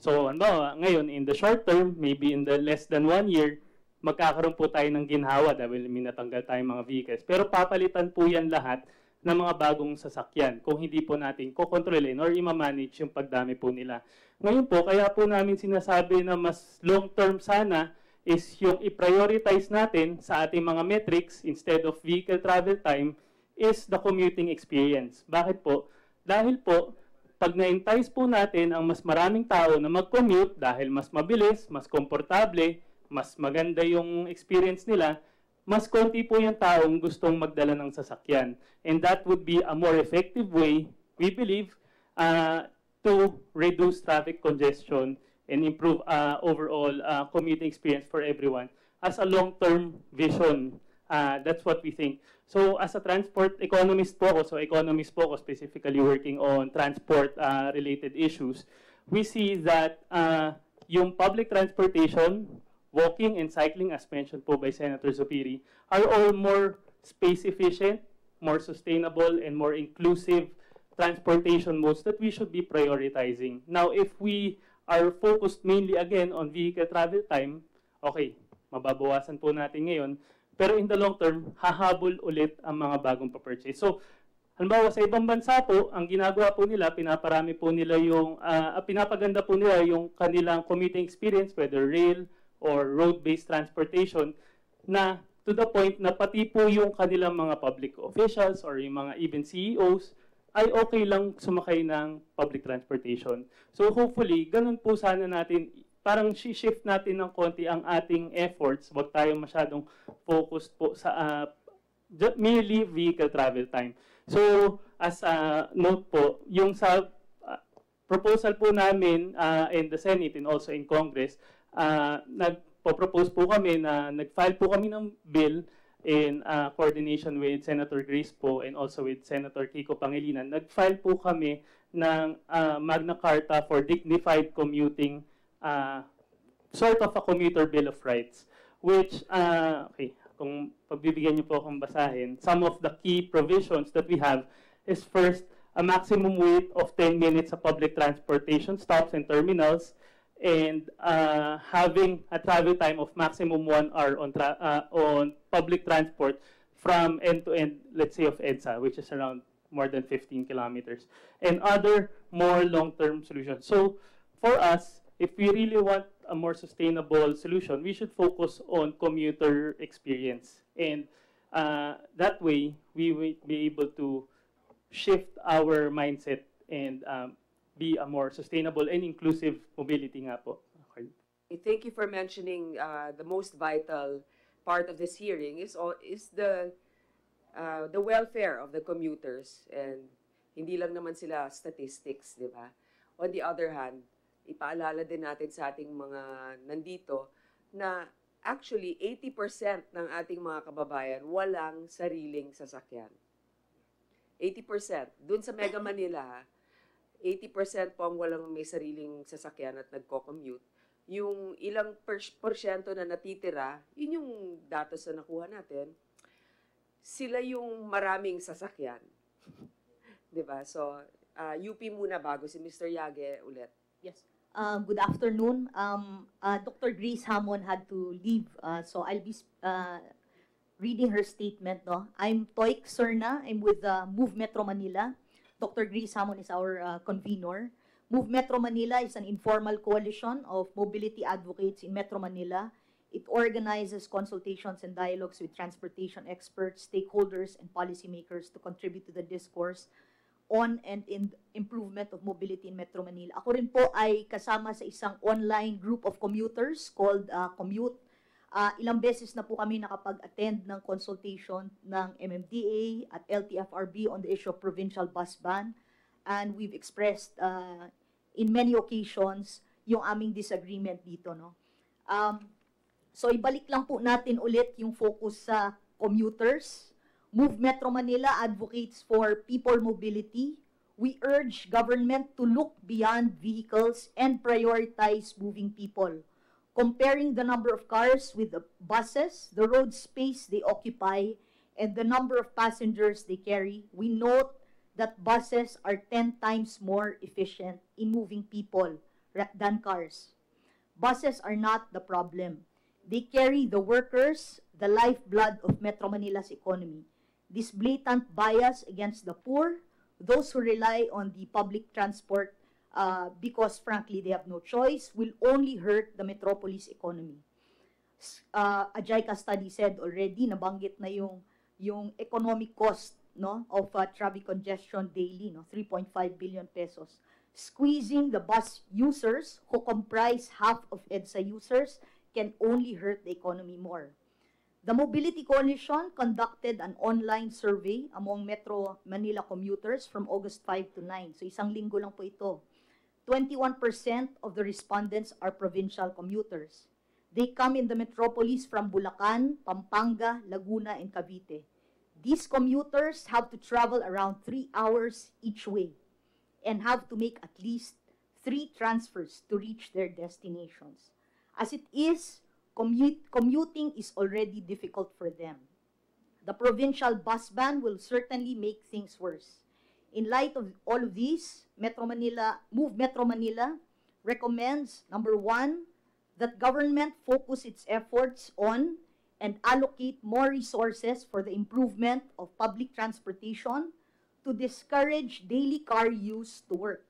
So, ano, ngayon, in the short term, maybe in the less than one year, magkakaroon po tayo ng ginhawa dahil may natanggal tayong mga vehicles. Pero papalitan po yan lahat ng mga bagong sasakyan kung hindi po natin kokontrolin or ima-manage yung pagdami po nila. Ngayon po, kaya po namin sinasabi na mas long-term sana is yung i-prioritize natin sa ating mga metrics instead of vehicle travel time is the commuting experience. Bakit po? Dahil po, pag na-entice po natin ang mas maraming tao na mag-commute dahil mas mabilis, mas komportable, mas maganda yung experience nila, mas konti po yung taong gustong magdala ng sasakyan. And that would be a more effective way, we believe, uh, to reduce traffic congestion and improve uh, overall uh, commuting experience for everyone. As a long-term vision, uh, that's what we think. So as a transport economist po ako, so economist po ako specifically working on transport-related issues, we see that uh, yung public transportation, walking and cycling, as mentioned po by Senator Zupiri, are all more space efficient, more sustainable, and more inclusive transportation modes that we should be prioritizing. Now, if we are focused mainly again on vehicle travel time, okay, mababawasan po natin ngayon, pero in the long term, hahabol ulit ang mga bagong pa-purchase. So, halimbawa sa ibang bansa po, ang ginagawa po nila, pinaparami po nila yung, ah, pinapaganda po nila yung kanilang commuting experience, whether rail, or road-based transportation na to the point na pati po yung kanilang mga public officials or yung mga even CEOs ay okay lang sumakay ng public transportation. So hopefully, ganun po sana natin, parang shift natin ng konti ang ating efforts. Huwag tayo masyadong focused po sa uh, merely vehicle travel time. So as a note po, yung sa uh, proposal po namin uh, in the Senate and also in Congress, uh, nagpo-propose po kami na nag-file po kami ng bill in uh, coordination with Senator Grace po and also with Senator Kiko Pangilinan. Nag-file po kami ng uh, Magna Carta for Dignified Commuting, uh, sort of a commuter bill of rights, which, uh, okay, kung pagbibigyan niyo po akong basahin, some of the key provisions that we have is first, a maximum wait of 10 minutes sa public transportation stops and terminals, and uh, having a travel time of maximum one hour on uh, on public transport from end to end, let's say of EDSA, which is around more than 15 kilometers, and other more long-term solutions. So for us, if we really want a more sustainable solution, we should focus on commuter experience, and uh, that way we will be able to shift our mindset and um, be a more sustainable and inclusive mobility nga po. Okay. Thank you for mentioning uh, the most vital part of this hearing is all, is the uh, the welfare of the commuters and hindi lang naman sila statistics, di ba? On the other hand, ipaalala din natin sa ating mga nandito na actually 80% ng ating mga kababayan walang sariling sasakyan. 80%. Doon sa Mega Manila, 80% po ang walang may sariling sasakyan at nagko-commute. Yung ilang porsyento na natitira, yun yung datos na nakuha natin, sila yung maraming sasakyan. 'Di ba? So, uh, UP muna bago si Mr. Yage ulit. Yes. Uh, good afternoon. Um, uh, Dr. Grace Hammond had to leave, uh, so I'll be uh, reading her statement. No, I'm Toik Serna. I'm with uh, Move Metro Manila. Dr. Grace Hammond is our uh, convener. Move Metro Manila is an informal coalition of mobility advocates in Metro Manila. It organizes consultations and dialogues with transportation experts, stakeholders, and policymakers to contribute to the discourse on and in improvement of mobility in Metro Manila. Ako rin po ay kasama sa isang online group of commuters called uh, Commute. Uh, ilang beses na po kami nakapag-attend ng consultation ng MMDA at LTFRB on the issue of provincial bus ban. And we've expressed uh, in many occasions yung aming disagreement dito. No? Um, so ibalik lang po natin ulit yung focus sa commuters. Move Metro Manila advocates for people mobility. We urge government to look beyond vehicles and prioritize moving people. Comparing the number of cars with the buses, the road space they occupy, and the number of passengers they carry, we note that buses are 10 times more efficient in moving people than cars. Buses are not the problem. They carry the workers, the lifeblood of Metro Manila's economy. This blatant bias against the poor, those who rely on the public transport uh, because frankly they have no choice, will only hurt the metropolis economy. Uh, a JICA study said already, nabanggit na yung, yung economic cost no, of uh, traffic congestion daily, no, 3.5 billion pesos. Squeezing the bus users who comprise half of EDSA users can only hurt the economy more. The Mobility Coalition conducted an online survey among Metro Manila commuters from August 5 to 9. So isang linggo lang po ito. 21% of the respondents are provincial commuters. They come in the metropolis from Bulacan, Pampanga, Laguna, and Cavite. These commuters have to travel around three hours each way and have to make at least three transfers to reach their destinations. As it is, commute, commuting is already difficult for them. The provincial bus ban will certainly make things worse. In light of all of these, Metro Manila, Move Metro Manila recommends number one, that government focus its efforts on and allocate more resources for the improvement of public transportation to discourage daily car use to work.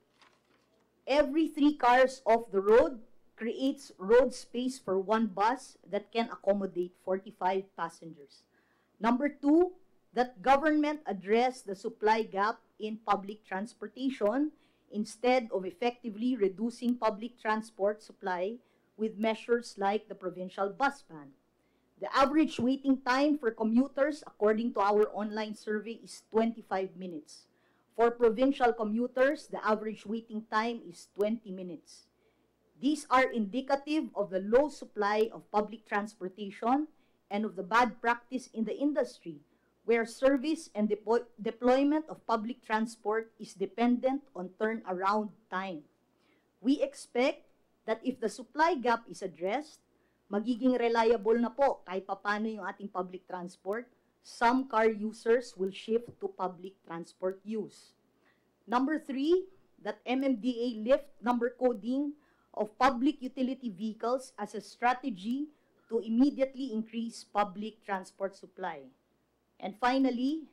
Every three cars off the road creates road space for one bus that can accommodate 45 passengers. Number two, that government address the supply gap in public transportation instead of effectively reducing public transport supply with measures like the provincial bus ban. The average waiting time for commuters, according to our online survey, is 25 minutes. For provincial commuters, the average waiting time is 20 minutes. These are indicative of the low supply of public transportation and of the bad practice in the industry, where service and depo- deployment of public transport is dependent on turnaround time. We expect that if the supply gap is addressed, magiging reliable na po kahit papano yung ating public transport, some car users will shift to public transport use. Number three, that MMDA lift number coding of public utility vehicles as a strategy to immediately increase public transport supply. And finally,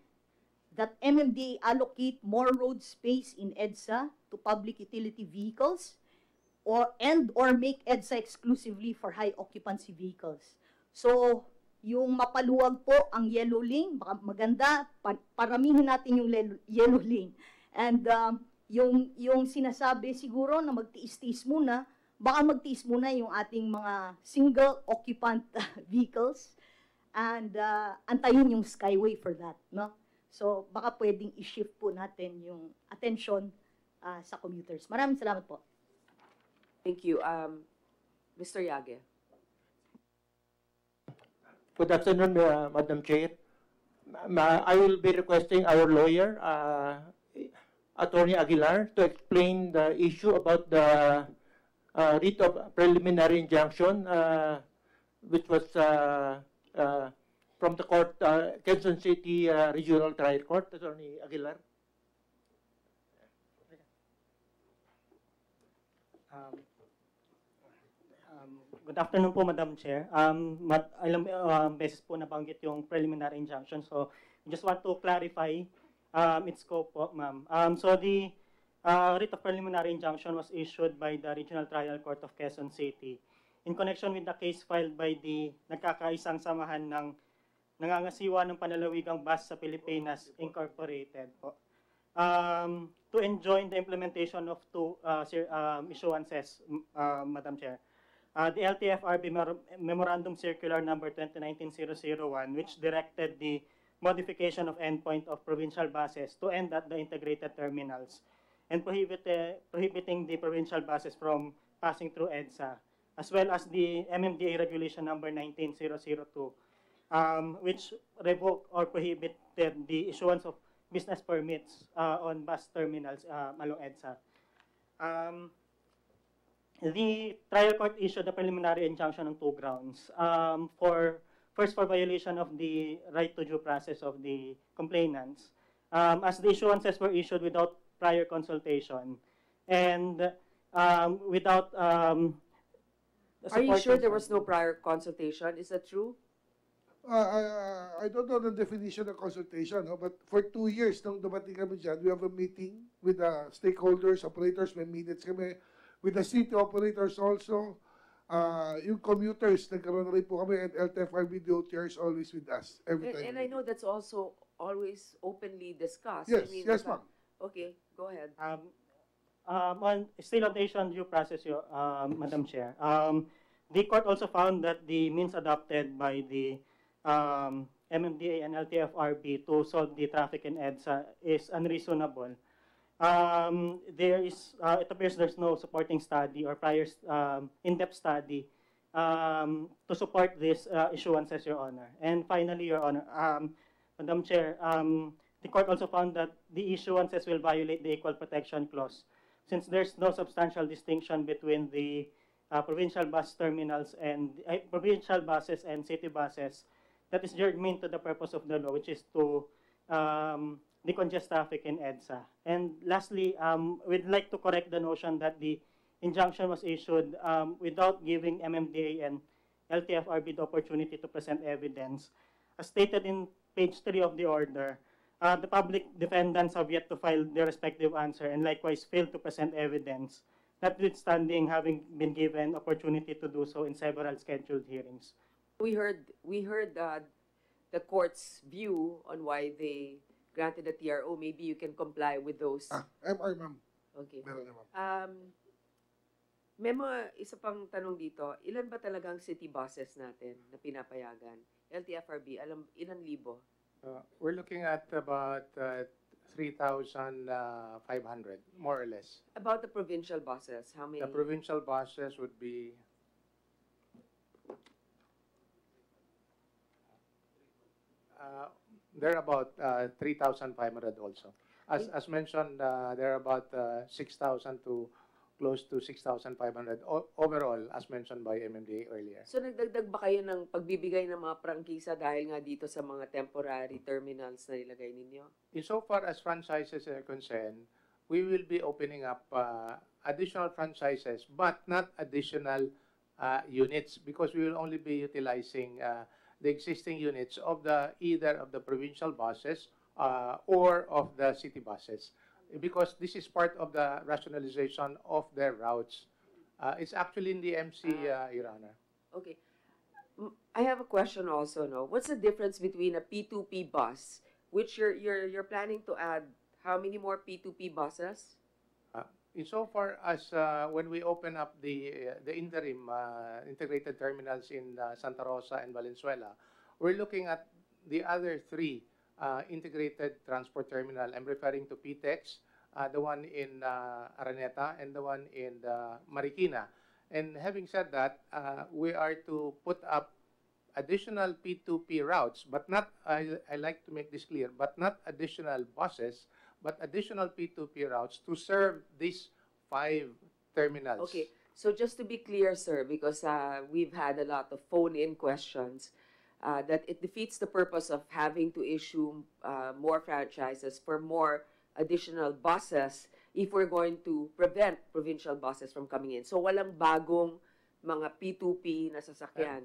that MMDA allocate more road space in EDSA to public utility vehicles or and or make EDSA exclusively for high occupancy vehicles. So, yung mapaluwag po ang yellow lane, maganda, pa- paramihin natin yung yellow lane. And um, yung, yung sinasabi siguro na magtiis-tiis muna, baka magtiis muna yung ating mga single occupant vehicles and uh, antayin yung skyway for that, no? So, baka pwedeng i-shift po natin yung attention uh, sa commuters. Maraming salamat po. Thank you. Um, Mr. Yage. Good afternoon, uh, Madam Chair. Ma- I will be requesting our lawyer, uh, Attorney Aguilar, to explain the issue about the uh, writ of preliminary injunction, uh, which was uh, uh, from the court, uh, Quezon City uh, Regional Trial Court. Attorney Aguilar. Um, Good afternoon po, Madam Chair. Um, mat, alam, um, beses po nabanggit yung preliminary injunction. So, I just want to clarify um, its scope po, ma'am. Um, so, the uh, writ of preliminary injunction was issued by the Regional Trial Court of Quezon City in connection with the case filed by the nagkakaisang samahan ng nangangasiwa ng panalawigang bus sa Pilipinas Incorporated po. Um, to enjoin the implementation of two uh, um, issuances, uh, Madam Chair. Uh, the LTFRB Memor- Memorandum Circular Number 2019-001, which directed the modification of endpoint of provincial buses to end at the integrated terminals and prohibit, uh, prohibiting the provincial buses from passing through EDSA, as well as the MMDA Regulation Number 19002, um, which revoked or prohibited the issuance of business permits uh, on bus terminals uh, along EDSA. Um, the trial court issued a preliminary injunction on two grounds. Um, for first, for violation of the right to due process of the complainants, um, as the issuances were issued without prior consultation and um, without. Um, the Are you sure there was no prior consultation? Is that true? Uh, I, I don't know the definition of consultation, no? but for two years, nung dumating kami dyan, we have a meeting with the stakeholders, operators, may minutes kami, with the city operators also, uh, yung commuters, nagkaroon na rin po kami, and LTFRB DOTR is always with us, every And, time. and I know that's also always openly discussed. Yes, I mean, yes, ma'am. Okay, go ahead. Um, um, on still on the issue on due process, um, Madam Chair. Um, the court also found that the means adopted by the um, MMDA and LTFRB to solve the traffic in EDSA is unreasonable. Um, there is, uh, it appears there's no supporting study or prior um, in-depth study um, to support this uh, issuances, Your Honor. And finally, Your Honor, um, Madam Chair, um, the court also found that the issuances will violate the Equal Protection Clause since there's no substantial distinction between the uh, provincial bus terminals and uh, provincial buses and city buses that is germane to the purpose of the law, which is to um, decongest traffic in EDSA. And lastly, um, we'd like to correct the notion that the injunction was issued um, without giving MMDA and LTFRB the opportunity to present evidence. As stated in page 3 of the order, uh, the public defendants have yet to file their respective answer and likewise failed to present evidence, notwithstanding having been given opportunity to do so in several scheduled hearings. We heard, we heard uh, the court's view on why they granted the TRO. Maybe you can comply with those. Ah, MR, ma'am. Okay. Meron na, ma'am. Um, may mga isa pang tanong dito, ilan ba talagang city buses natin na pinapayagan? LTFRB, alam, ilan libo? Uh, we're looking at about uh, 3,500, more or less. About the provincial buses, how many? The provincial buses would be uh, they're about uh, 3,500 also. As, as mentioned, uh, they're about uh, 6,000 to close to 6,500 o- overall, as mentioned by MMDA earlier. So nagdagdag ba kayo ng pagbibigay ng mga prangkisa dahil nga dito sa mga temporary terminals na nilagay ninyo? Insofar as franchises are concerned, we will be opening up uh, additional franchises, but not additional uh, units because we will only be utilizing uh, the existing units of the either of the provincial buses uh, or of the city buses because this is part of the rationalization of their routes. Uh, it's actually in the MC, uh, Your Honor. Okay. I have a question also, no? What's the difference between a P2P bus, which you're, you're, you're planning to add how many more P2P buses? Uh, Insofar as uh, when we open up the uh, the interim uh, integrated terminals in uh, Santa Rosa and Valenzuela, we're looking at the other three uh, integrated transport terminal. I'm referring to PTEX, uh, the one in uh, Araneta, and the one in uh, Marikina. And having said that, uh, we are to put up additional P2P routes, but not, I, I like to make this clear, but not additional buses, but additional P2P routes to serve these five terminals. Okay, so just to be clear, sir, because uh, we've had a lot of phone-in questions, uh, that it defeats the purpose of having to issue uh, more franchises for more additional buses if we're going to prevent provincial buses from coming in. So walang bagong mga P2P na sasakyan.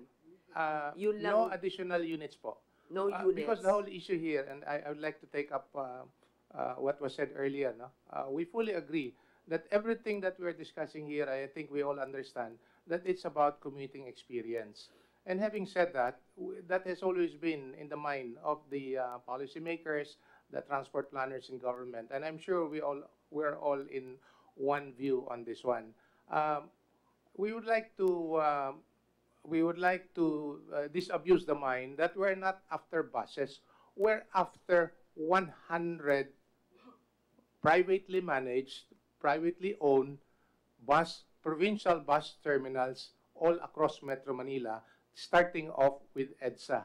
Uh, Yun lang- no additional units po. No Uh, units. Because the whole issue here, and I, I would like to take up uh, uh, what was said earlier, no? Uh, we fully agree that everything that we're discussing here, I think we all understand that it's about commuting experience. And having said that, that has always been in the mind of the uh, policymakers, the transport planners in government, and I'm sure we all we're all in one view on this one. Um, we would like to um, we would like to uh, disabuse the mind that we're not after buses, we're after 100 privately managed, privately owned bus, provincial bus terminals all across Metro Manila, starting off with EDSA.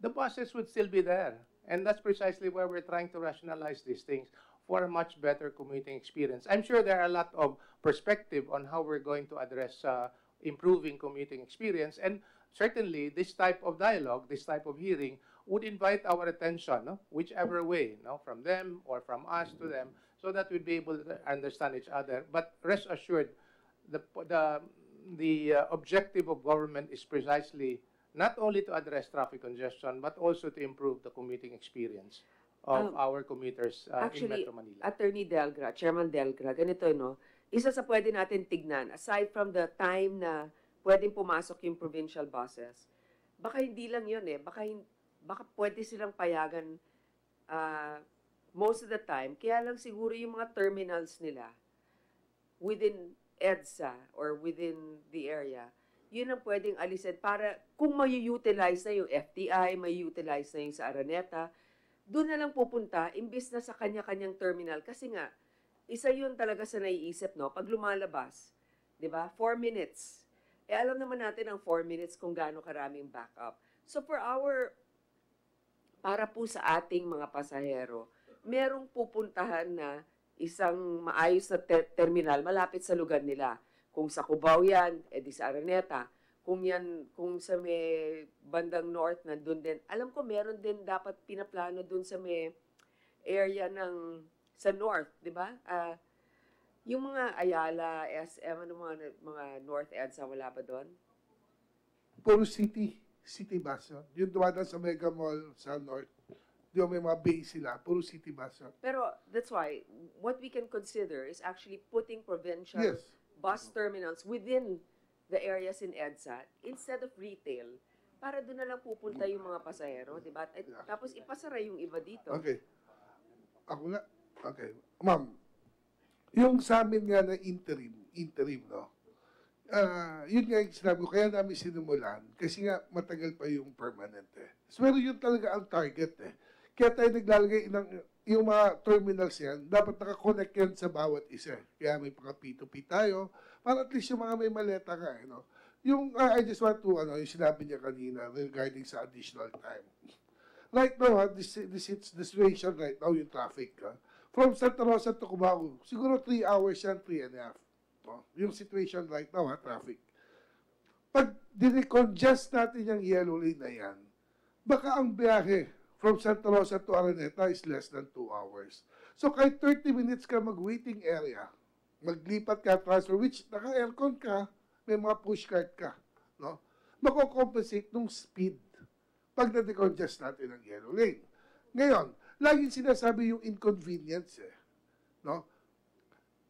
The buses would still be there. And that's precisely why we're trying to rationalize these things for a much better commuting experience. I'm sure there are a lot of perspective on how we're going to address uh, improving commuting experience. And certainly, this type of dialogue, this type of hearing, would invite our attention, no? whichever way, no? from them or from us to them, so that we'd be able to understand each other. But rest assured, the, the, the uh, objective of government is precisely not only to address traffic congestion, but also to improve the commuting experience of Um, our commuters uh, in Actually, Metro Manila. Attorney Delgra, Chairman Delgra, ganito, no? Isa sa pwede natin tignan, aside from the time na pwedeng pumasok yung provincial buses, baka hindi lang yun eh. Baka, baka pwede silang payagan ah, most of the time. Kaya lang siguro yung mga terminals nila within EDSA or within the area, yun ang pwedeng alisin para kung may-utilize na yung FTI, may-utilize na yung sa Araneta, doon na lang pupunta imbis na sa kanya-kanyang terminal. Kasi nga, isa yun talaga sa naiisip, no? Pag lumalabas, di ba? Four minutes. Eh, alam naman natin ang four minutes kung gaano karaming backup. So, for our, para po sa ating mga pasahero, merong pupuntahan na isang maayos na ter- terminal malapit sa lugar nila. Kung sa Cubao yan, edi sa Araneta. Kung yan, kung sa may bandang north, nandun din. Alam ko, meron din dapat pinaplano dun sa may area ng, sa north, di ba? Ah, yung mga Ayala, SM, ano mga, mga North EDSA, wala ba doon? Puro city. City bus yun. Yung dumadaan sa Mega Mall sa North. Di ba may mga bay sila. Puro city bus yun. Pero that's why, what we can consider is actually putting provincial Yes. bus terminals within the areas in EDSA instead of retail para doon na lang pupunta yung mga pasahero, di ba? At, tapos ipasara yung iba dito. Okay. Ako na. Okay. Ma'am, yung sa amin nga na interim, interim, no? Ah, yun nga yung sinabi ko, kaya namin sinimulan, kasi nga matagal pa yung permanent eh. So, pero yun talaga ang target eh. Kaya tayo naglalagay ng, yung mga terminals yan, dapat nakakonect yan sa bawat isa. Kaya may mga P2P tayo, para at least yung mga may maleta ka, eh, no? Yung, ah, I just want to, ano, yung sinabi niya kanina regarding sa additional time. Right now, ha, this, this, it's the situation right now, yung traffic, ha? From Santa Rosa to Cubao, siguro 3 hours yan, 3 and a half. No? Yung situation right now, ha, traffic. Pag dinecongest natin yung yellow lane na yan, baka ang biyahe from Santa Rosa to Araneta is less than 2 hours. So kahit 30 minutes ka mag-waiting area, maglipat ka transfer, which naka-aircon ka, may mga pushcart ka, no? Mako-compensate nung speed pag na-decongest natin ang yellow lane. Ngayon, laging sinasabi yung inconvenience eh. No?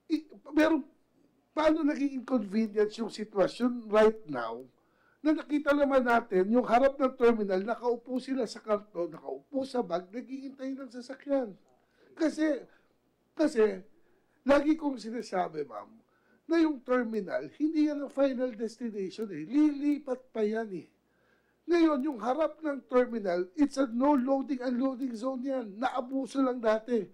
I, pero paano naging inconvenience yung sitwasyon right now na nakita naman natin yung harap ng terminal, nakaupo sila sa karton, nakaupo sa bag, naghihintay ng sasakyan. Kasi, kasi, lagi kong sinasabi, ma'am, na yung terminal, hindi yan ang final destination eh. Lilipat pa yan eh. Ngayon, yung harap ng terminal, it's a no loading unloading zone yan. Naabuso lang dati.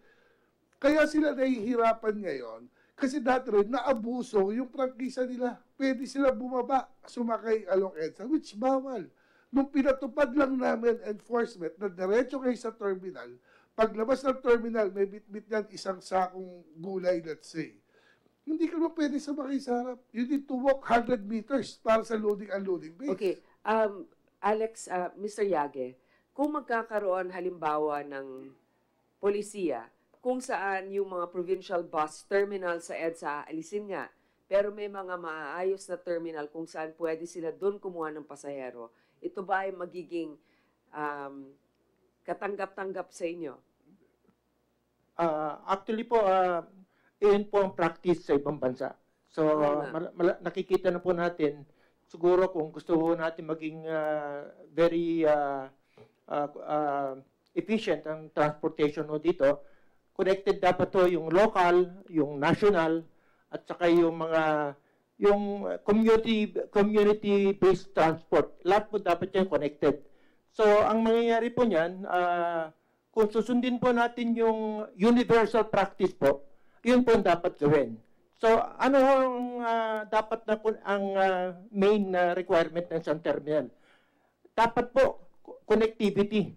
Kaya sila nahihirapan ngayon kasi dati rin naabuso yung prangkisa nila. Pwede sila bumaba, sumakay along EDSA, which bawal. Nung pinatupad lang namin enforcement na diretso kayo sa terminal, paglabas ng terminal, may bit-bit yan isang sakong gulay, let's say. Hindi ka naman pwede sumakay sa harap. You need to walk 100 meters para sa loading unloading base. Okay. Um, Alex, uh, Mr. Yage, kung magkakaroon halimbawa ng polisiya, kung saan yung mga provincial bus terminal sa EDSA, alisin nga, pero may mga maayos na terminal kung saan pwede sila doon kumuha ng pasahero. Ito ba ay magiging um, katanggap-tanggap sa inyo? Ah, actually po, uh, yun po ang practice sa ibang bansa. So, mal- mal- nakikita na po natin, siguro kung gusto po natin maging ah, very ah, ah, ah, efficient ang transportation mo dito, connected dapat to yung local, yung national, at saka yung mga yung community community based transport. Lahat po dapat yan connected. So, ang mangyayari po niyan, ah, kung susundin po natin yung universal practice po, yun po ang dapat gawin. So, ano ang ah, dapat na ang ah, main na requirement ng isang terminal? Dapat po co- connectivity.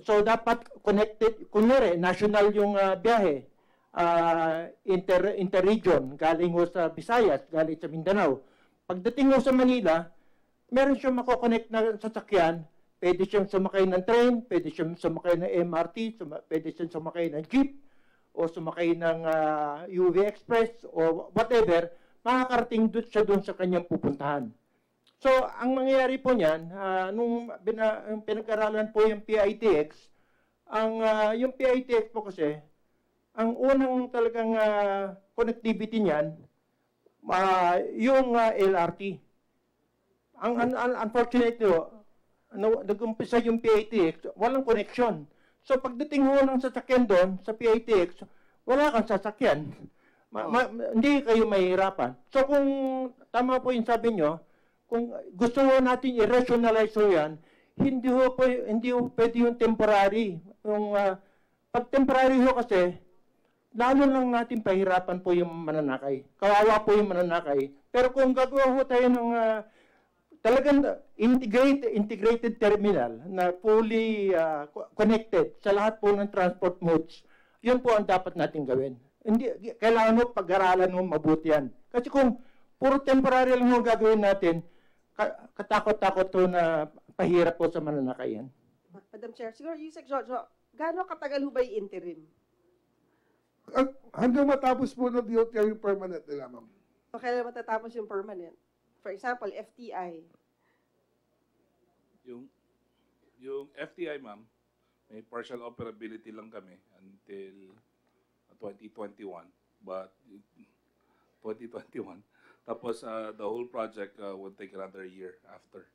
So, dapat connected, kunyari, national yung ah, biyahe, ah, inter, interregion, galing ho sa Visayas, galing sa Mindanao. Pagdating ho sa Manila, meron siyang makokonect na sasakyan, pwede siyang sumakay ng train, pwede siyang sumakay ng MRT, suma, pwede siyang sumakay ng jeep, o sumakay ng ah, UV Express, o whatever, makakarating doon siya doon sa kanyang pupuntahan. So, ang mangyayari po niyan, ah, nung bina, pinag-aralan po yung PITX, ang ah, yung PITX po kasi, ang unang talagang ah, connectivity niyan, ah, yung ah, LRT. Ang un- un- unfortunately, nag-umpisa yung PITX, walang connection. So pagdating ho ng sasakyan doon sa PITX, wala kang sasakyan. Ma- ma- hindi kayo mahihirapan. So kung tama po yung sabi nyo, kung gusto ho natin i-rationalize ho yan, hindi ho, po, hindi ho pwede yung temporary. Yung, ah, pag temporary ho kasi, lalo lang natin pahirapan po yung mananakay. Kawawa po yung mananakay. Pero kung gagawa ho tayo ng ah, talagang integrated integrated terminal na fully co- connected sa lahat po ng transport modes, yun po ang dapat natin gawin. Hindi kailangan mo pag-aralan mo mabuti yan. Kasi kung puro temporary lang yung gagawin natin, katakot-takot to na pahirap po sa mananakayan. Madam Chair, siguro Yusek Jojo, gaano katagal ho ba yung interim? Ang- hanggang matapos po ng DOTR yung permanent nila, ma'am. So, kailan matatapos yung permanent? For example, FTI. Yung yung FTI, ma'am, may partial operability lang kami until 2021. But 2021. Tapos uh, the whole project uh, would take another year after.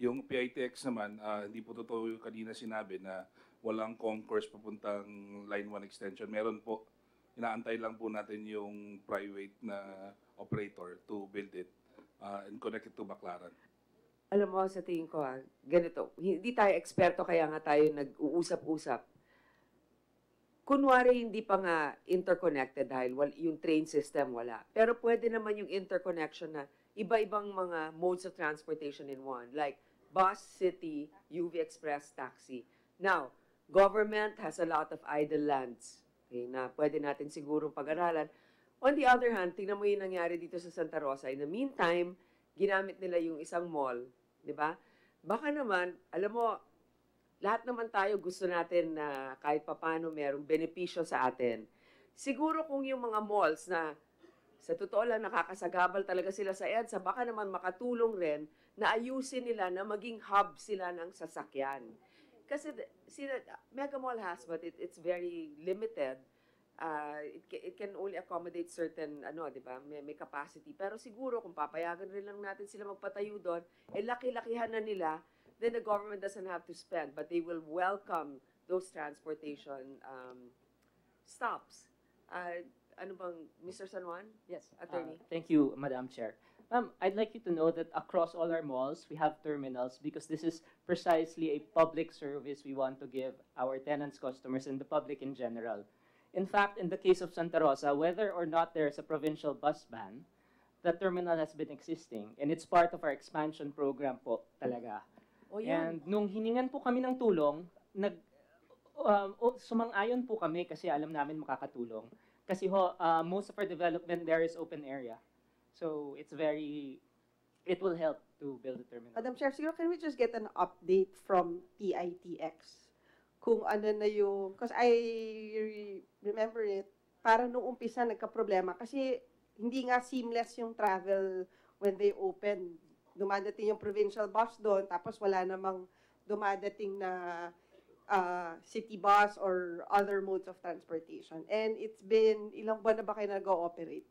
Yung PITX naman, uh, hindi po totoo yung kanina sinabi na walang concourse papuntang Line 1 extension. Meron po. Inaantay lang po natin yung private na operator to build it uh, and connect it to Baclaran. Alam mo, sa tingin ko, ah, ganito, hindi tayo eksperto kaya nga tayo nag-uusap-usap. Kunwari, hindi pa nga interconnected dahil wal, yung train system wala. Pero pwede naman yung interconnection na iba-ibang mga modes of transportation in one. Like bus, city, UV Express, taxi. Now, government has a lot of idle lands okay, na pwede natin siguro pag-aralan. On the other hand, tingnan mo yung nangyari dito sa Santa Rosa. In the meantime, ginamit nila yung isang mall, di ba? Baka naman, alam mo, lahat naman tayo gusto natin na kahit papano merong benepisyo sa atin. Siguro kung yung mga malls na sa totoo lang nakakasagabal talaga sila sa EDSA, baka naman makatulong rin na ayusin nila na maging hub sila ng sasakyan. Kasi sila, Mega Mall has, but it, it's very limited. Uh, it, it can only accommodate certain, ano, di ba, may, may capacity. Pero siguro kung papayagan rin lang natin sila magpatayo doon, eh laki-lakihan na nila, then the government doesn't have to spend, but they will welcome those transportation um, stops. Uh, ano bang, Mr. San Juan? Yes. Attorney? Uh, thank you, Madam Chair. Ma'am, I'd like you to know that across all our malls, we have terminals because this is precisely a public service we want to give our tenants, customers, and the public in general. In fact, in the case of Santa Rosa, whether or not there's a provincial bus ban, the terminal has been existing and it's part of our expansion program po talaga. O yan. And nung hiningan po kami ng tulong, nag um, o- sumang-ayon po kami kasi alam namin makakatulong. Kasi ho, uh, most of our development there is open area. So it's very, it will help to build the terminal. Madam Chair, siguro can we just get an update from PITX? Kung ano na yung, because I re- remember it, parang nung umpisa nagka-problema kasi hindi nga seamless yung travel when they open. Dumadating yung provincial bus doon, tapos wala namang dumadating na uh, city bus or other modes of transportation. And it's been, ilang buwan na ba kayo nag-ooperate?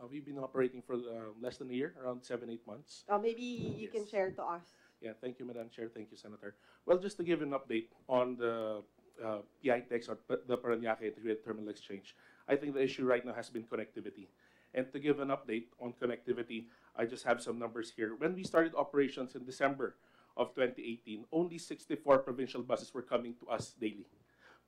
Uh, we've been operating for uh, less than a year, around seven, eight months. Uh, maybe you can share to us. Yeah, thank you, Madam Chair. Thank you, Senator. Well, just to give an update on the uh, PITEX or the Paranaque Integrated Terminal Exchange, I think the issue right now has been connectivity. And to give an update on connectivity, I just have some numbers here. When we started operations in December of 2018, only 64 provincial buses were coming to us daily.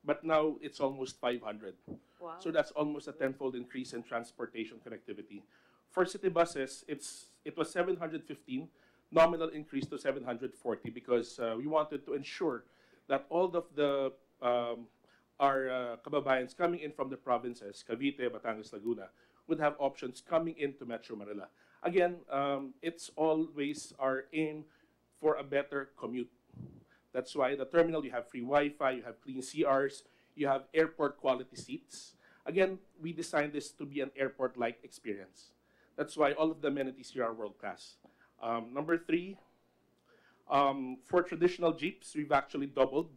But now it's almost 500. Wow. So that's almost a tenfold increase in transportation connectivity. For city buses, it's it was 715, nominal increase to 740 because uh, we wanted to ensure that all of the um, our uh, kababayans coming in from the provinces, Cavite, Batangas, Laguna, would have options coming into Metro Manila. Again, um, it's always our aim for a better commute. That's why the terminal, you have free Wi-Fi, you have clean CRs, you have airport quality seats. Again, we designed this to be an airport-like experience. That's why all of the amenities here are world-class. Um, number three, um, for traditional Jeeps, we've actually doubled.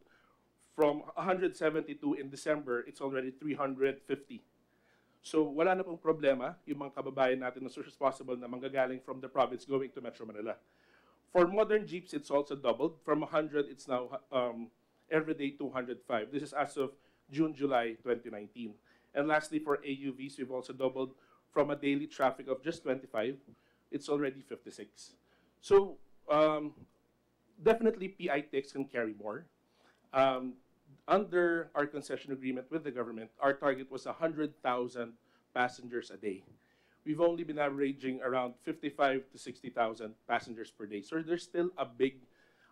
From 172 in December, it's already 350. So wala na pong problema yung mga kababayan natin soon as possible na manggagaling from the province going to Metro Manila. For modern Jeeps, it's also doubled. From 100, it's now um, every day 205. This is as of June, July 2019. And lastly, for AUVs, we've also doubled from a daily traffic of just 25, it's already 56. So um, definitely PITX can carry more. Um, under our concession agreement with the government, our target was 100,000 passengers a day. We've only been averaging around 55 to 60,000 passengers per day. So there's still a big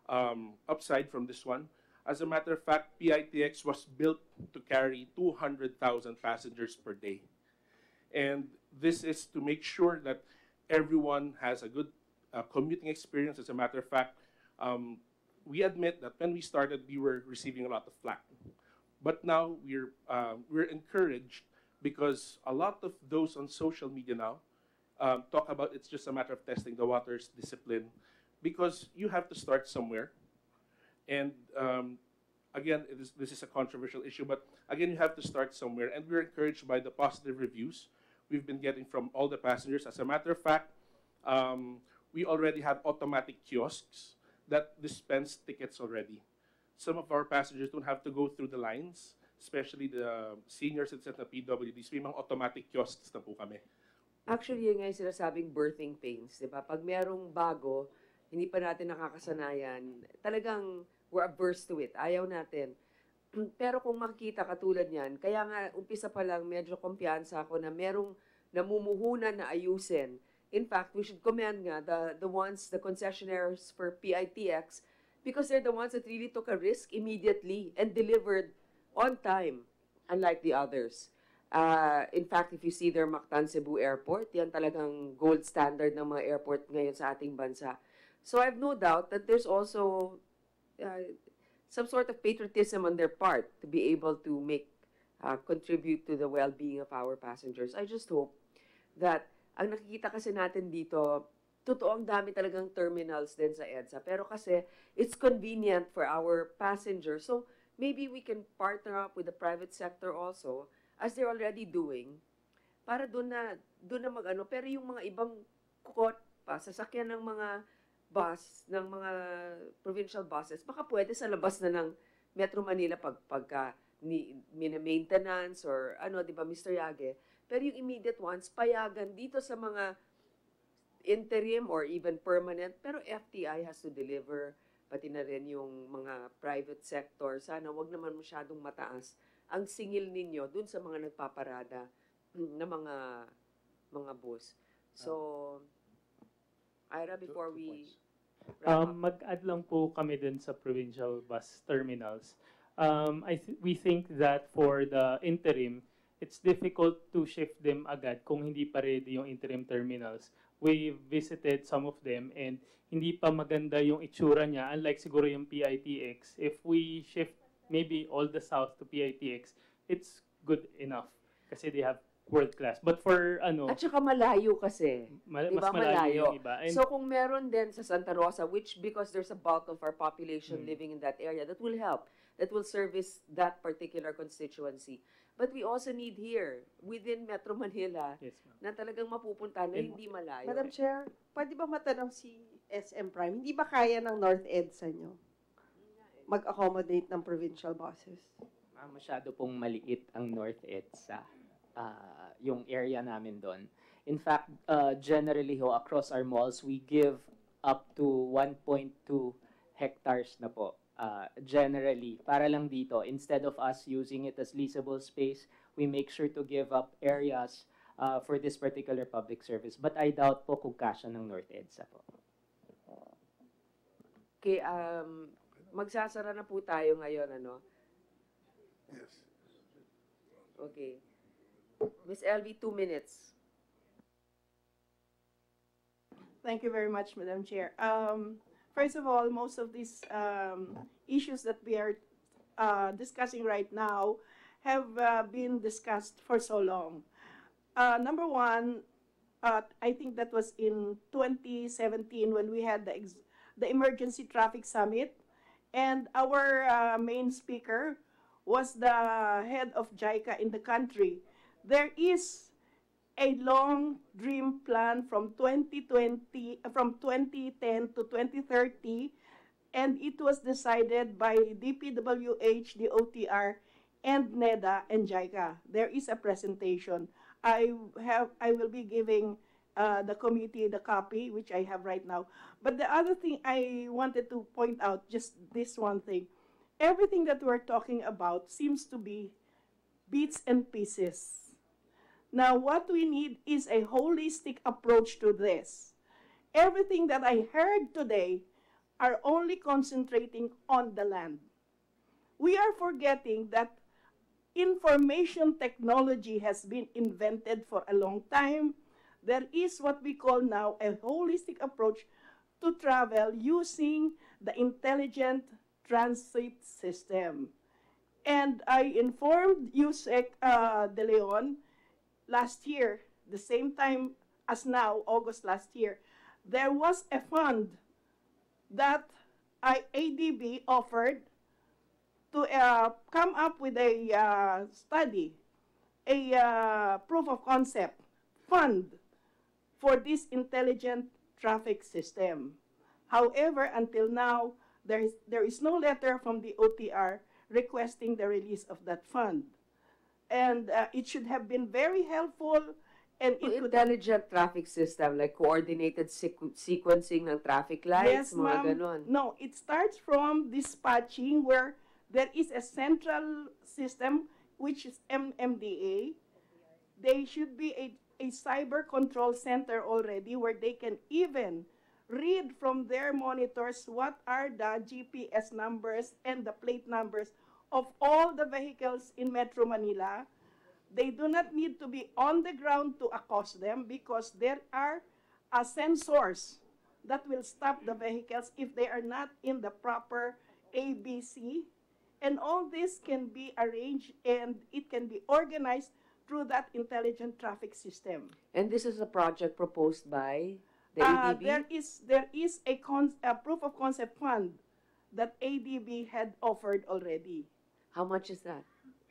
um, upside from this one. As a matter of fact, PITX was built to carry 200,000 passengers per day. And this is to make sure that everyone has a good uh, commuting experience. As a matter of fact, um, we admit that when we started, we were receiving a lot of flack. But now we're, uh, we're encouraged because a lot of those on social media now um, talk about it's just a matter of testing the waters, discipline, because you have to start somewhere. And um, again, this is a controversial issue, but again, you have to start somewhere. And we're encouraged by the positive reviews we've been getting from all the passengers. As a matter of fact, um, we already have automatic kiosks that dispense tickets already. Some of our passengers don't have to go through the lines, especially the senior citizens na PWDs. May mga automatic kiosks na po kami. Actually, yun nga yung sinasabing birthing pains, di ba? Pag merong bago, hindi pa natin nakakasanayan, talagang we're averse to it. Ayaw natin. Pero kung makikita katulad niyan, kaya nga umpisa pa lang medyo kumpiyansa ako na merong namumuhunan na ayusin. In fact, we should commend nga the, the ones, the concessionaires for PITX because they're the ones that really took a risk immediately and delivered on time, unlike the others. Uh, in fact, if you see their Mactan Cebu Airport, yan talagang gold standard ng mga airport ngayon sa ating bansa. So I have no doubt that there's also uh, some sort of patriotism on their part to be able to make uh, contribute to the well-being of our passengers. I just hope that ang nakikita kasi natin dito, totoo ang dami talagang terminals din sa EDSA. Pero kasi it's convenient for our passengers. So maybe we can partner up with the private sector also as they're already doing para doon na doon na magano pero yung mga ibang kot pa sasakyan ng mga bus ng mga provincial buses baka pwede sa labas na ng Metro Manila pag pagka ni maintenance or ano 'di ba Mr. Yage pero yung immediate ones payagan dito sa mga interim or even permanent pero FTI has to deliver pati na rin yung mga private sector sana wag naman masyadong mataas ang singil ninyo dun sa mga nagpaparada na mga mga bus. So, Ira, before we Um, mag-add lang po kami dun sa provincial bus terminals. Um, I th- we think that for the interim, it's difficult to shift them agad kung hindi pa ready yung interim terminals. We visited some of them and hindi pa maganda yung itsura niya unlike siguro yung PITX. If we shift maybe all the south to PITX, it's good enough kasi they have world class. But for ano, At saka malayo kasi. mal- Di mas ba, malayo yung iba. And So kung meron din sa Santa Rosa, which because there's a bulk of our population Hmm. living in that area, that will help. That will service that particular constituency. But we also need here, within Metro Manila, yes, na talagang mapupunta na And- hindi malayo. Madam Chair, pwede ba matanong si SM Prime, hindi ba kaya ng North EDSA nyo mag-accommodate ng provincial buses? Ah, masyado pong maliit ang North EDSA, ah, yung area namin doon. In fact, uh, generally ho, across our malls, we give up to 1.2 hectares na po. Uh, generally, para lang dito, instead of us using it as leasable space, we make sure to give up areas uh, for this particular public service. But I doubt po kung kasya ng North EDSA po. Okay, um, magsasara na po tayo ngayon, ano? Yes. Okay. Miss LV, two minutes. Thank you very much, Madam Chair. Um, first of all, most of these um, issues that we are uh, discussing right now have uh, been discussed for so long. Uh, number one, uh, I think that was in 2017 when we had the, the Emergency Traffic Summit, and our uh, main speaker was the head of JICA in the country. There is a long dream plan from 2020 uh, from 2010 to 2030 and it was decided by DPWH, the OTR, and NEDA and JICA. There is a presentation. I have I will be giving uh, the committee the copy which I have right now. But the other thing I wanted to point out just this one thing. Everything that we're talking about seems to be bits and pieces. Now, what we need is a holistic approach to this. Everything that I heard today are only concentrating on the land. We are forgetting that information technology has been invented for a long time. There is what we call now a holistic approach to travel using the intelligent transit system. And I informed USEC uh, De Leon last year, the same time as now, August last year, there was a fund that I, ADB offered to uh, come up with a uh, study, a uh, proof of concept fund for this intelligent traffic system. However, until now, there is, there is no letter from the OTR requesting the release of that fund. And uh, it should have been very helpful and it could Intelligent traffic system, like coordinated sequ- sequencing ng traffic lights, Yes, mga ganon. No, it starts from dispatching where there is a central system which is MMDA. They should be a, a cyber control center already where they can even read from their monitors what are the GPS numbers and the plate numbers of all the vehicles in Metro Manila. They do not need to be on the ground to accost them because there are uh, sensors that will stop the vehicles if they are not in the proper ABC. And all this can be arranged and it can be organized through that intelligent traffic system. And this is a project proposed by the Uh, ADB? there is there is a, a proof of concept fund that ADB had offered already. How much is that?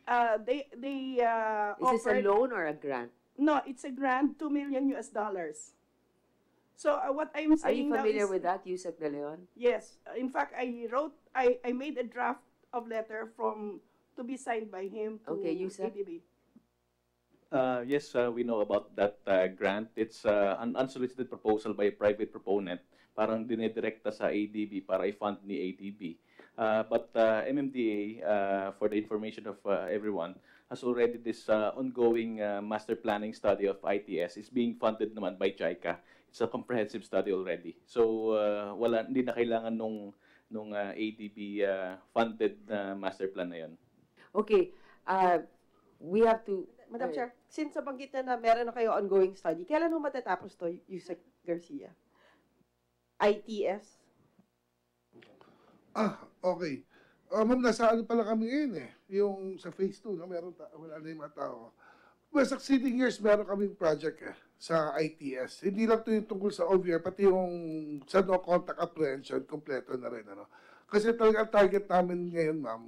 Uh, they they uh, Is this a offered- loan or a grant? No, it's a grant, two million US dollars. So uh, what I'm Are you saying now familiar is- with that, Yusek De Leon? Yes. Uh, In fact, I wrote, I, I made a draft of letter from, to be signed by him to Okay, Yusek. ADB. Uh, yes, uh, we know about that uh, grant. It's uh, an unsolicited proposal by a private proponent. Parang dinedirekta sa ADB para i-fund ni ADB. Uh, but uh, MMDA, uh, for the information of uh, everyone, has already this uh, ongoing uh, master planning study of ITS is being funded naman by JICA. It's a comprehensive study already. So uh, wala hindi na kailangan nung nung uh, ADB uh, funded uh, master plan na 'yon. Okay, uh, we have to... Madam. Chair, since nabanggit na na meron na kayo ongoing study, kailan ho matatapos to, Yusek Garcia? ITS? Ah, okay. Uh, ma'am, nasa ano pala kami ngayon eh. Yung sa phase 2, no? meron ta- wala na yung mga tao. Well, succeeding years, meron kaming project eh, sa ITS. Hindi lang ito yung tungkol sa OVR, pati yung sa no contact apprehension, kompleto na rin. Ano? Kasi talaga ang target namin ngayon, ma'am,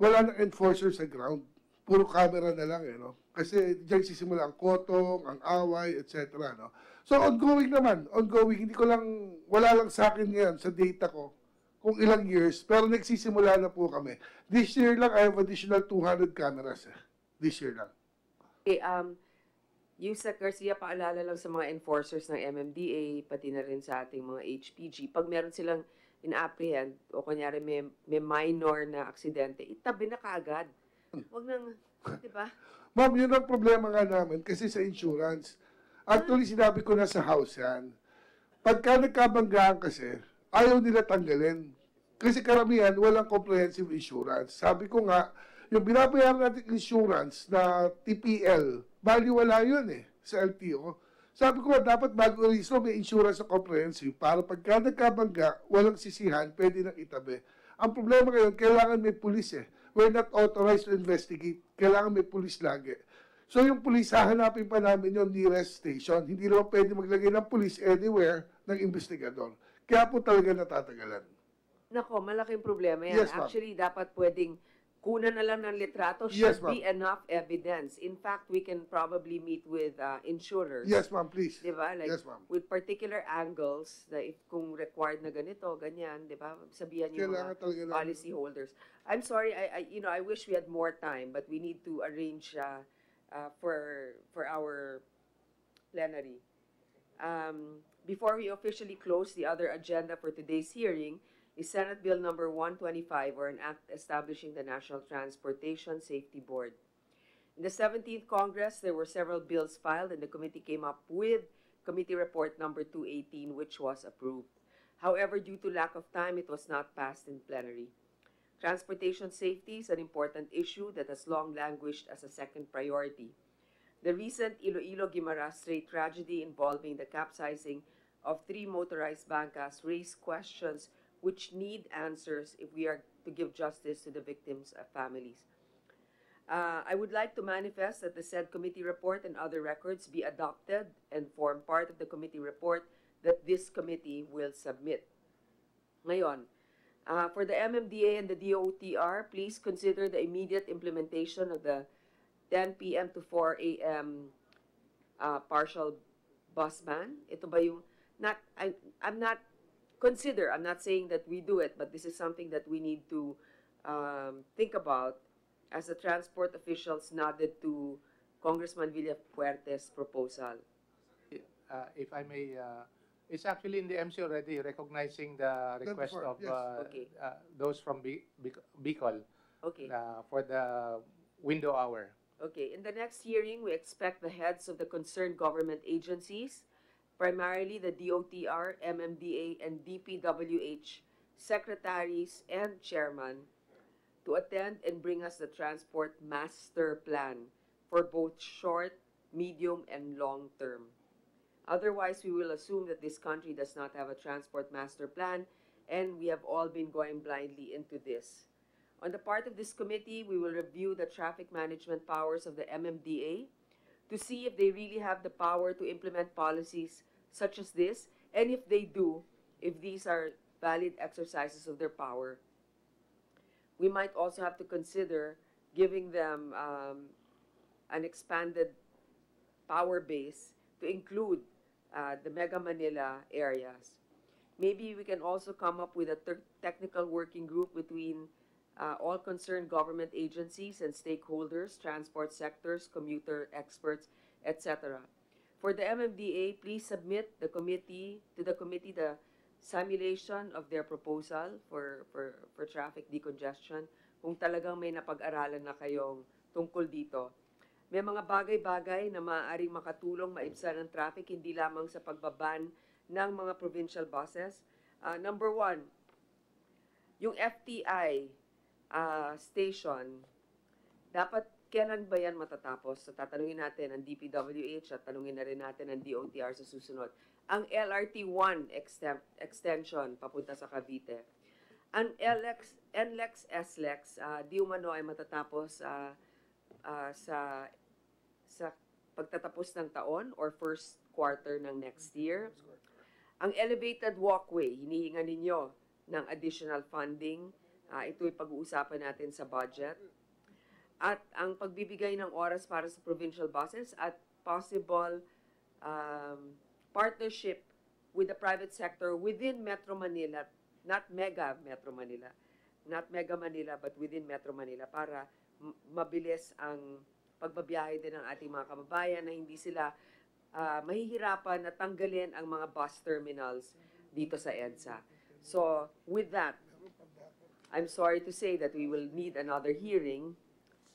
wala nang enforcer sa ground. Puro camera na lang, eh, no? Kasi diyan sisimula ang kotong, ang away, etc. No? So, ongoing naman. Ongoing. Hindi ko lang, wala lang sa akin ngayon, sa data ko, kung ilang years, pero nagsisimula na po kami. This year lang, I have additional 200 cameras. Eh. This year lang. Okay, um, Yusek Garcia, paalala lang sa mga enforcers ng MMDA, pati na rin sa ating mga HPG, pag meron silang in-apprehend o kunyari may, may minor na aksidente, itabi na kaagad. Huwag nang, di ba? Ma'am, yun ang problema nga namin kasi sa insurance. Actually, sinabi ko na sa house yan. Pagka nagkabanggaan kasi, ayaw nila tanggalin. Kasi karamihan, walang comprehensive insurance. Sabi ko nga, yung binabayaran natin insurance na TPL, bali wala yun eh, sa LTO. Sabi ko dapat bago reso, may insurance na comprehensive para pagka nagkabangga, walang sisihan, pwede nang itabi. Ang problema ngayon, kailangan may pulis eh. We're not authorized to investigate. Kailangan may pulis lagi. So yung pulis, hahanapin pa namin yung nearest station. Hindi naman pwede maglagay ng pulis anywhere ng investigador. Kaya po talaga natatagalan. Nako, malaking problema yan. Yes. Actually, dapat pwedeng kunan na lang ng litrato Yes, should be enough evidence. In fact, we can probably meet with uh, insurers. Yes, ma'am, please. Di ba? Like, Yes, ma'am. with particular angles, na if kung required na ganito, ganyan, di ba? Sabihan yung mga policy holders. I'm sorry, I, I, you know, I wish we had more time, but we need to arrange uh, uh, for, for our plenary. Um, before we officially close the other agenda for today's hearing, is Senate Bill number 125 or an act establishing the National Transportation Safety Board. In the 17th Congress, there were several bills filed and the committee came up with Committee Report number 218, which was approved. However, due to lack of time, it was not passed in plenary. Transportation safety is an important issue that has long languished as a second priority. The recent Iloilo Guimaras Strait tragedy involving the capsizing of three motorized bankas raise questions which need answers if we are to give justice to the victims' families. Uh, I would like to manifest that the said committee report and other records be adopted and form part of the committee report that this committee will submit. Ngayon, uh, for the MMDA and the DOTR, please consider the immediate implementation of the 10 p.m. to 4 a.m. Uh, partial bus ban. Ito ba yung not I I'm not consider. I'm not saying that we do it, but this is something that we need to um, think about as the transport officials nodded to Congressman Villafuerte's proposal. Uh, if I may, uh, it's actually in the MC already recognizing the request before, of yes. uh, Okay. uh, those from Bi- Bic- Bicol Okay. uh, for the window hour. Okay, in the next hearing, we expect the heads of the concerned government agencies, primarily the DOTR, MMDA, and DPWH, secretaries and chairman, to attend and bring us the transport master plan for both short, medium, and long term. Otherwise, we will assume that this country does not have a transport master plan, and we have all been going blindly into this. On the part of this committee, we will review the traffic management powers of the MMDA to see if they really have the power to implement policies such as this, and if they do, if these are valid exercises of their power. We might also have to consider giving them um, an expanded power base to include uh, the Mega Manila areas. Maybe we can also come up with a technical working group between uh, all concerned government agencies and stakeholders, transport sectors, commuter experts, etc. For the MMDA, please submit the committee to the committee the simulation of their proposal for, for, for traffic decongestion kung talagang may napag-aralan na kayong tungkol dito. May mga bagay-bagay na maaaring makatulong maibsan ang traffic hindi lamang sa pagbaban ng mga provincial buses. Uh, number one, yung FTI uh, station, dapat kailan ba yan matatapos? So, tatanungin natin ang DPWH at tanungin na rin natin ang DOTR sa susunod. Ang LRT1 extem- extension papunta sa Cavite. Ang LX, NLEX, SLEX, uh, di umano ay matatapos uh, uh, sa sa pagtatapos ng taon or first quarter ng next year. Ang elevated walkway, hinihinga ninyo ng additional funding. Ah, ito'y pag-uusapan natin sa budget. At ang pagbibigay ng oras para sa provincial buses at possible um, partnership with the private sector within Metro Manila, not mega Metro Manila, not mega Manila, but within Metro Manila para mabilis ang pagbabiyahe din ng ating mga kababayan na hindi sila ah, mahihirapan na tanggalin ang mga bus terminals dito sa EDSA. So, with that, I'm sorry to say that we will need another hearing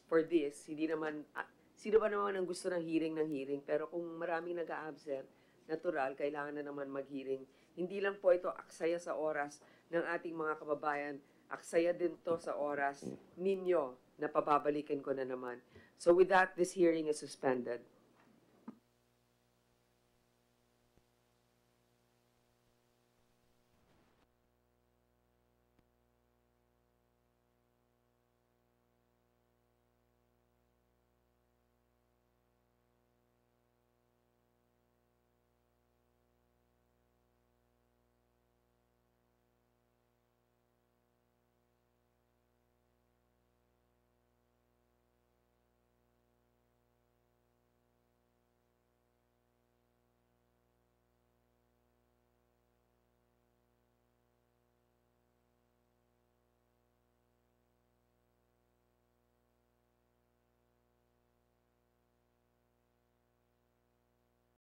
for this. Hindi naman, ah, sino ba naman ang gusto ng hearing ng hearing? Pero kung maraming nag-a-absent, natural, kailangan na naman mag-hearing. Hindi lang po ito aksaya sa oras ng ating mga kababayan, aksaya din to sa oras ninyo na pababalikan ko na naman. So with that, this hearing is suspended.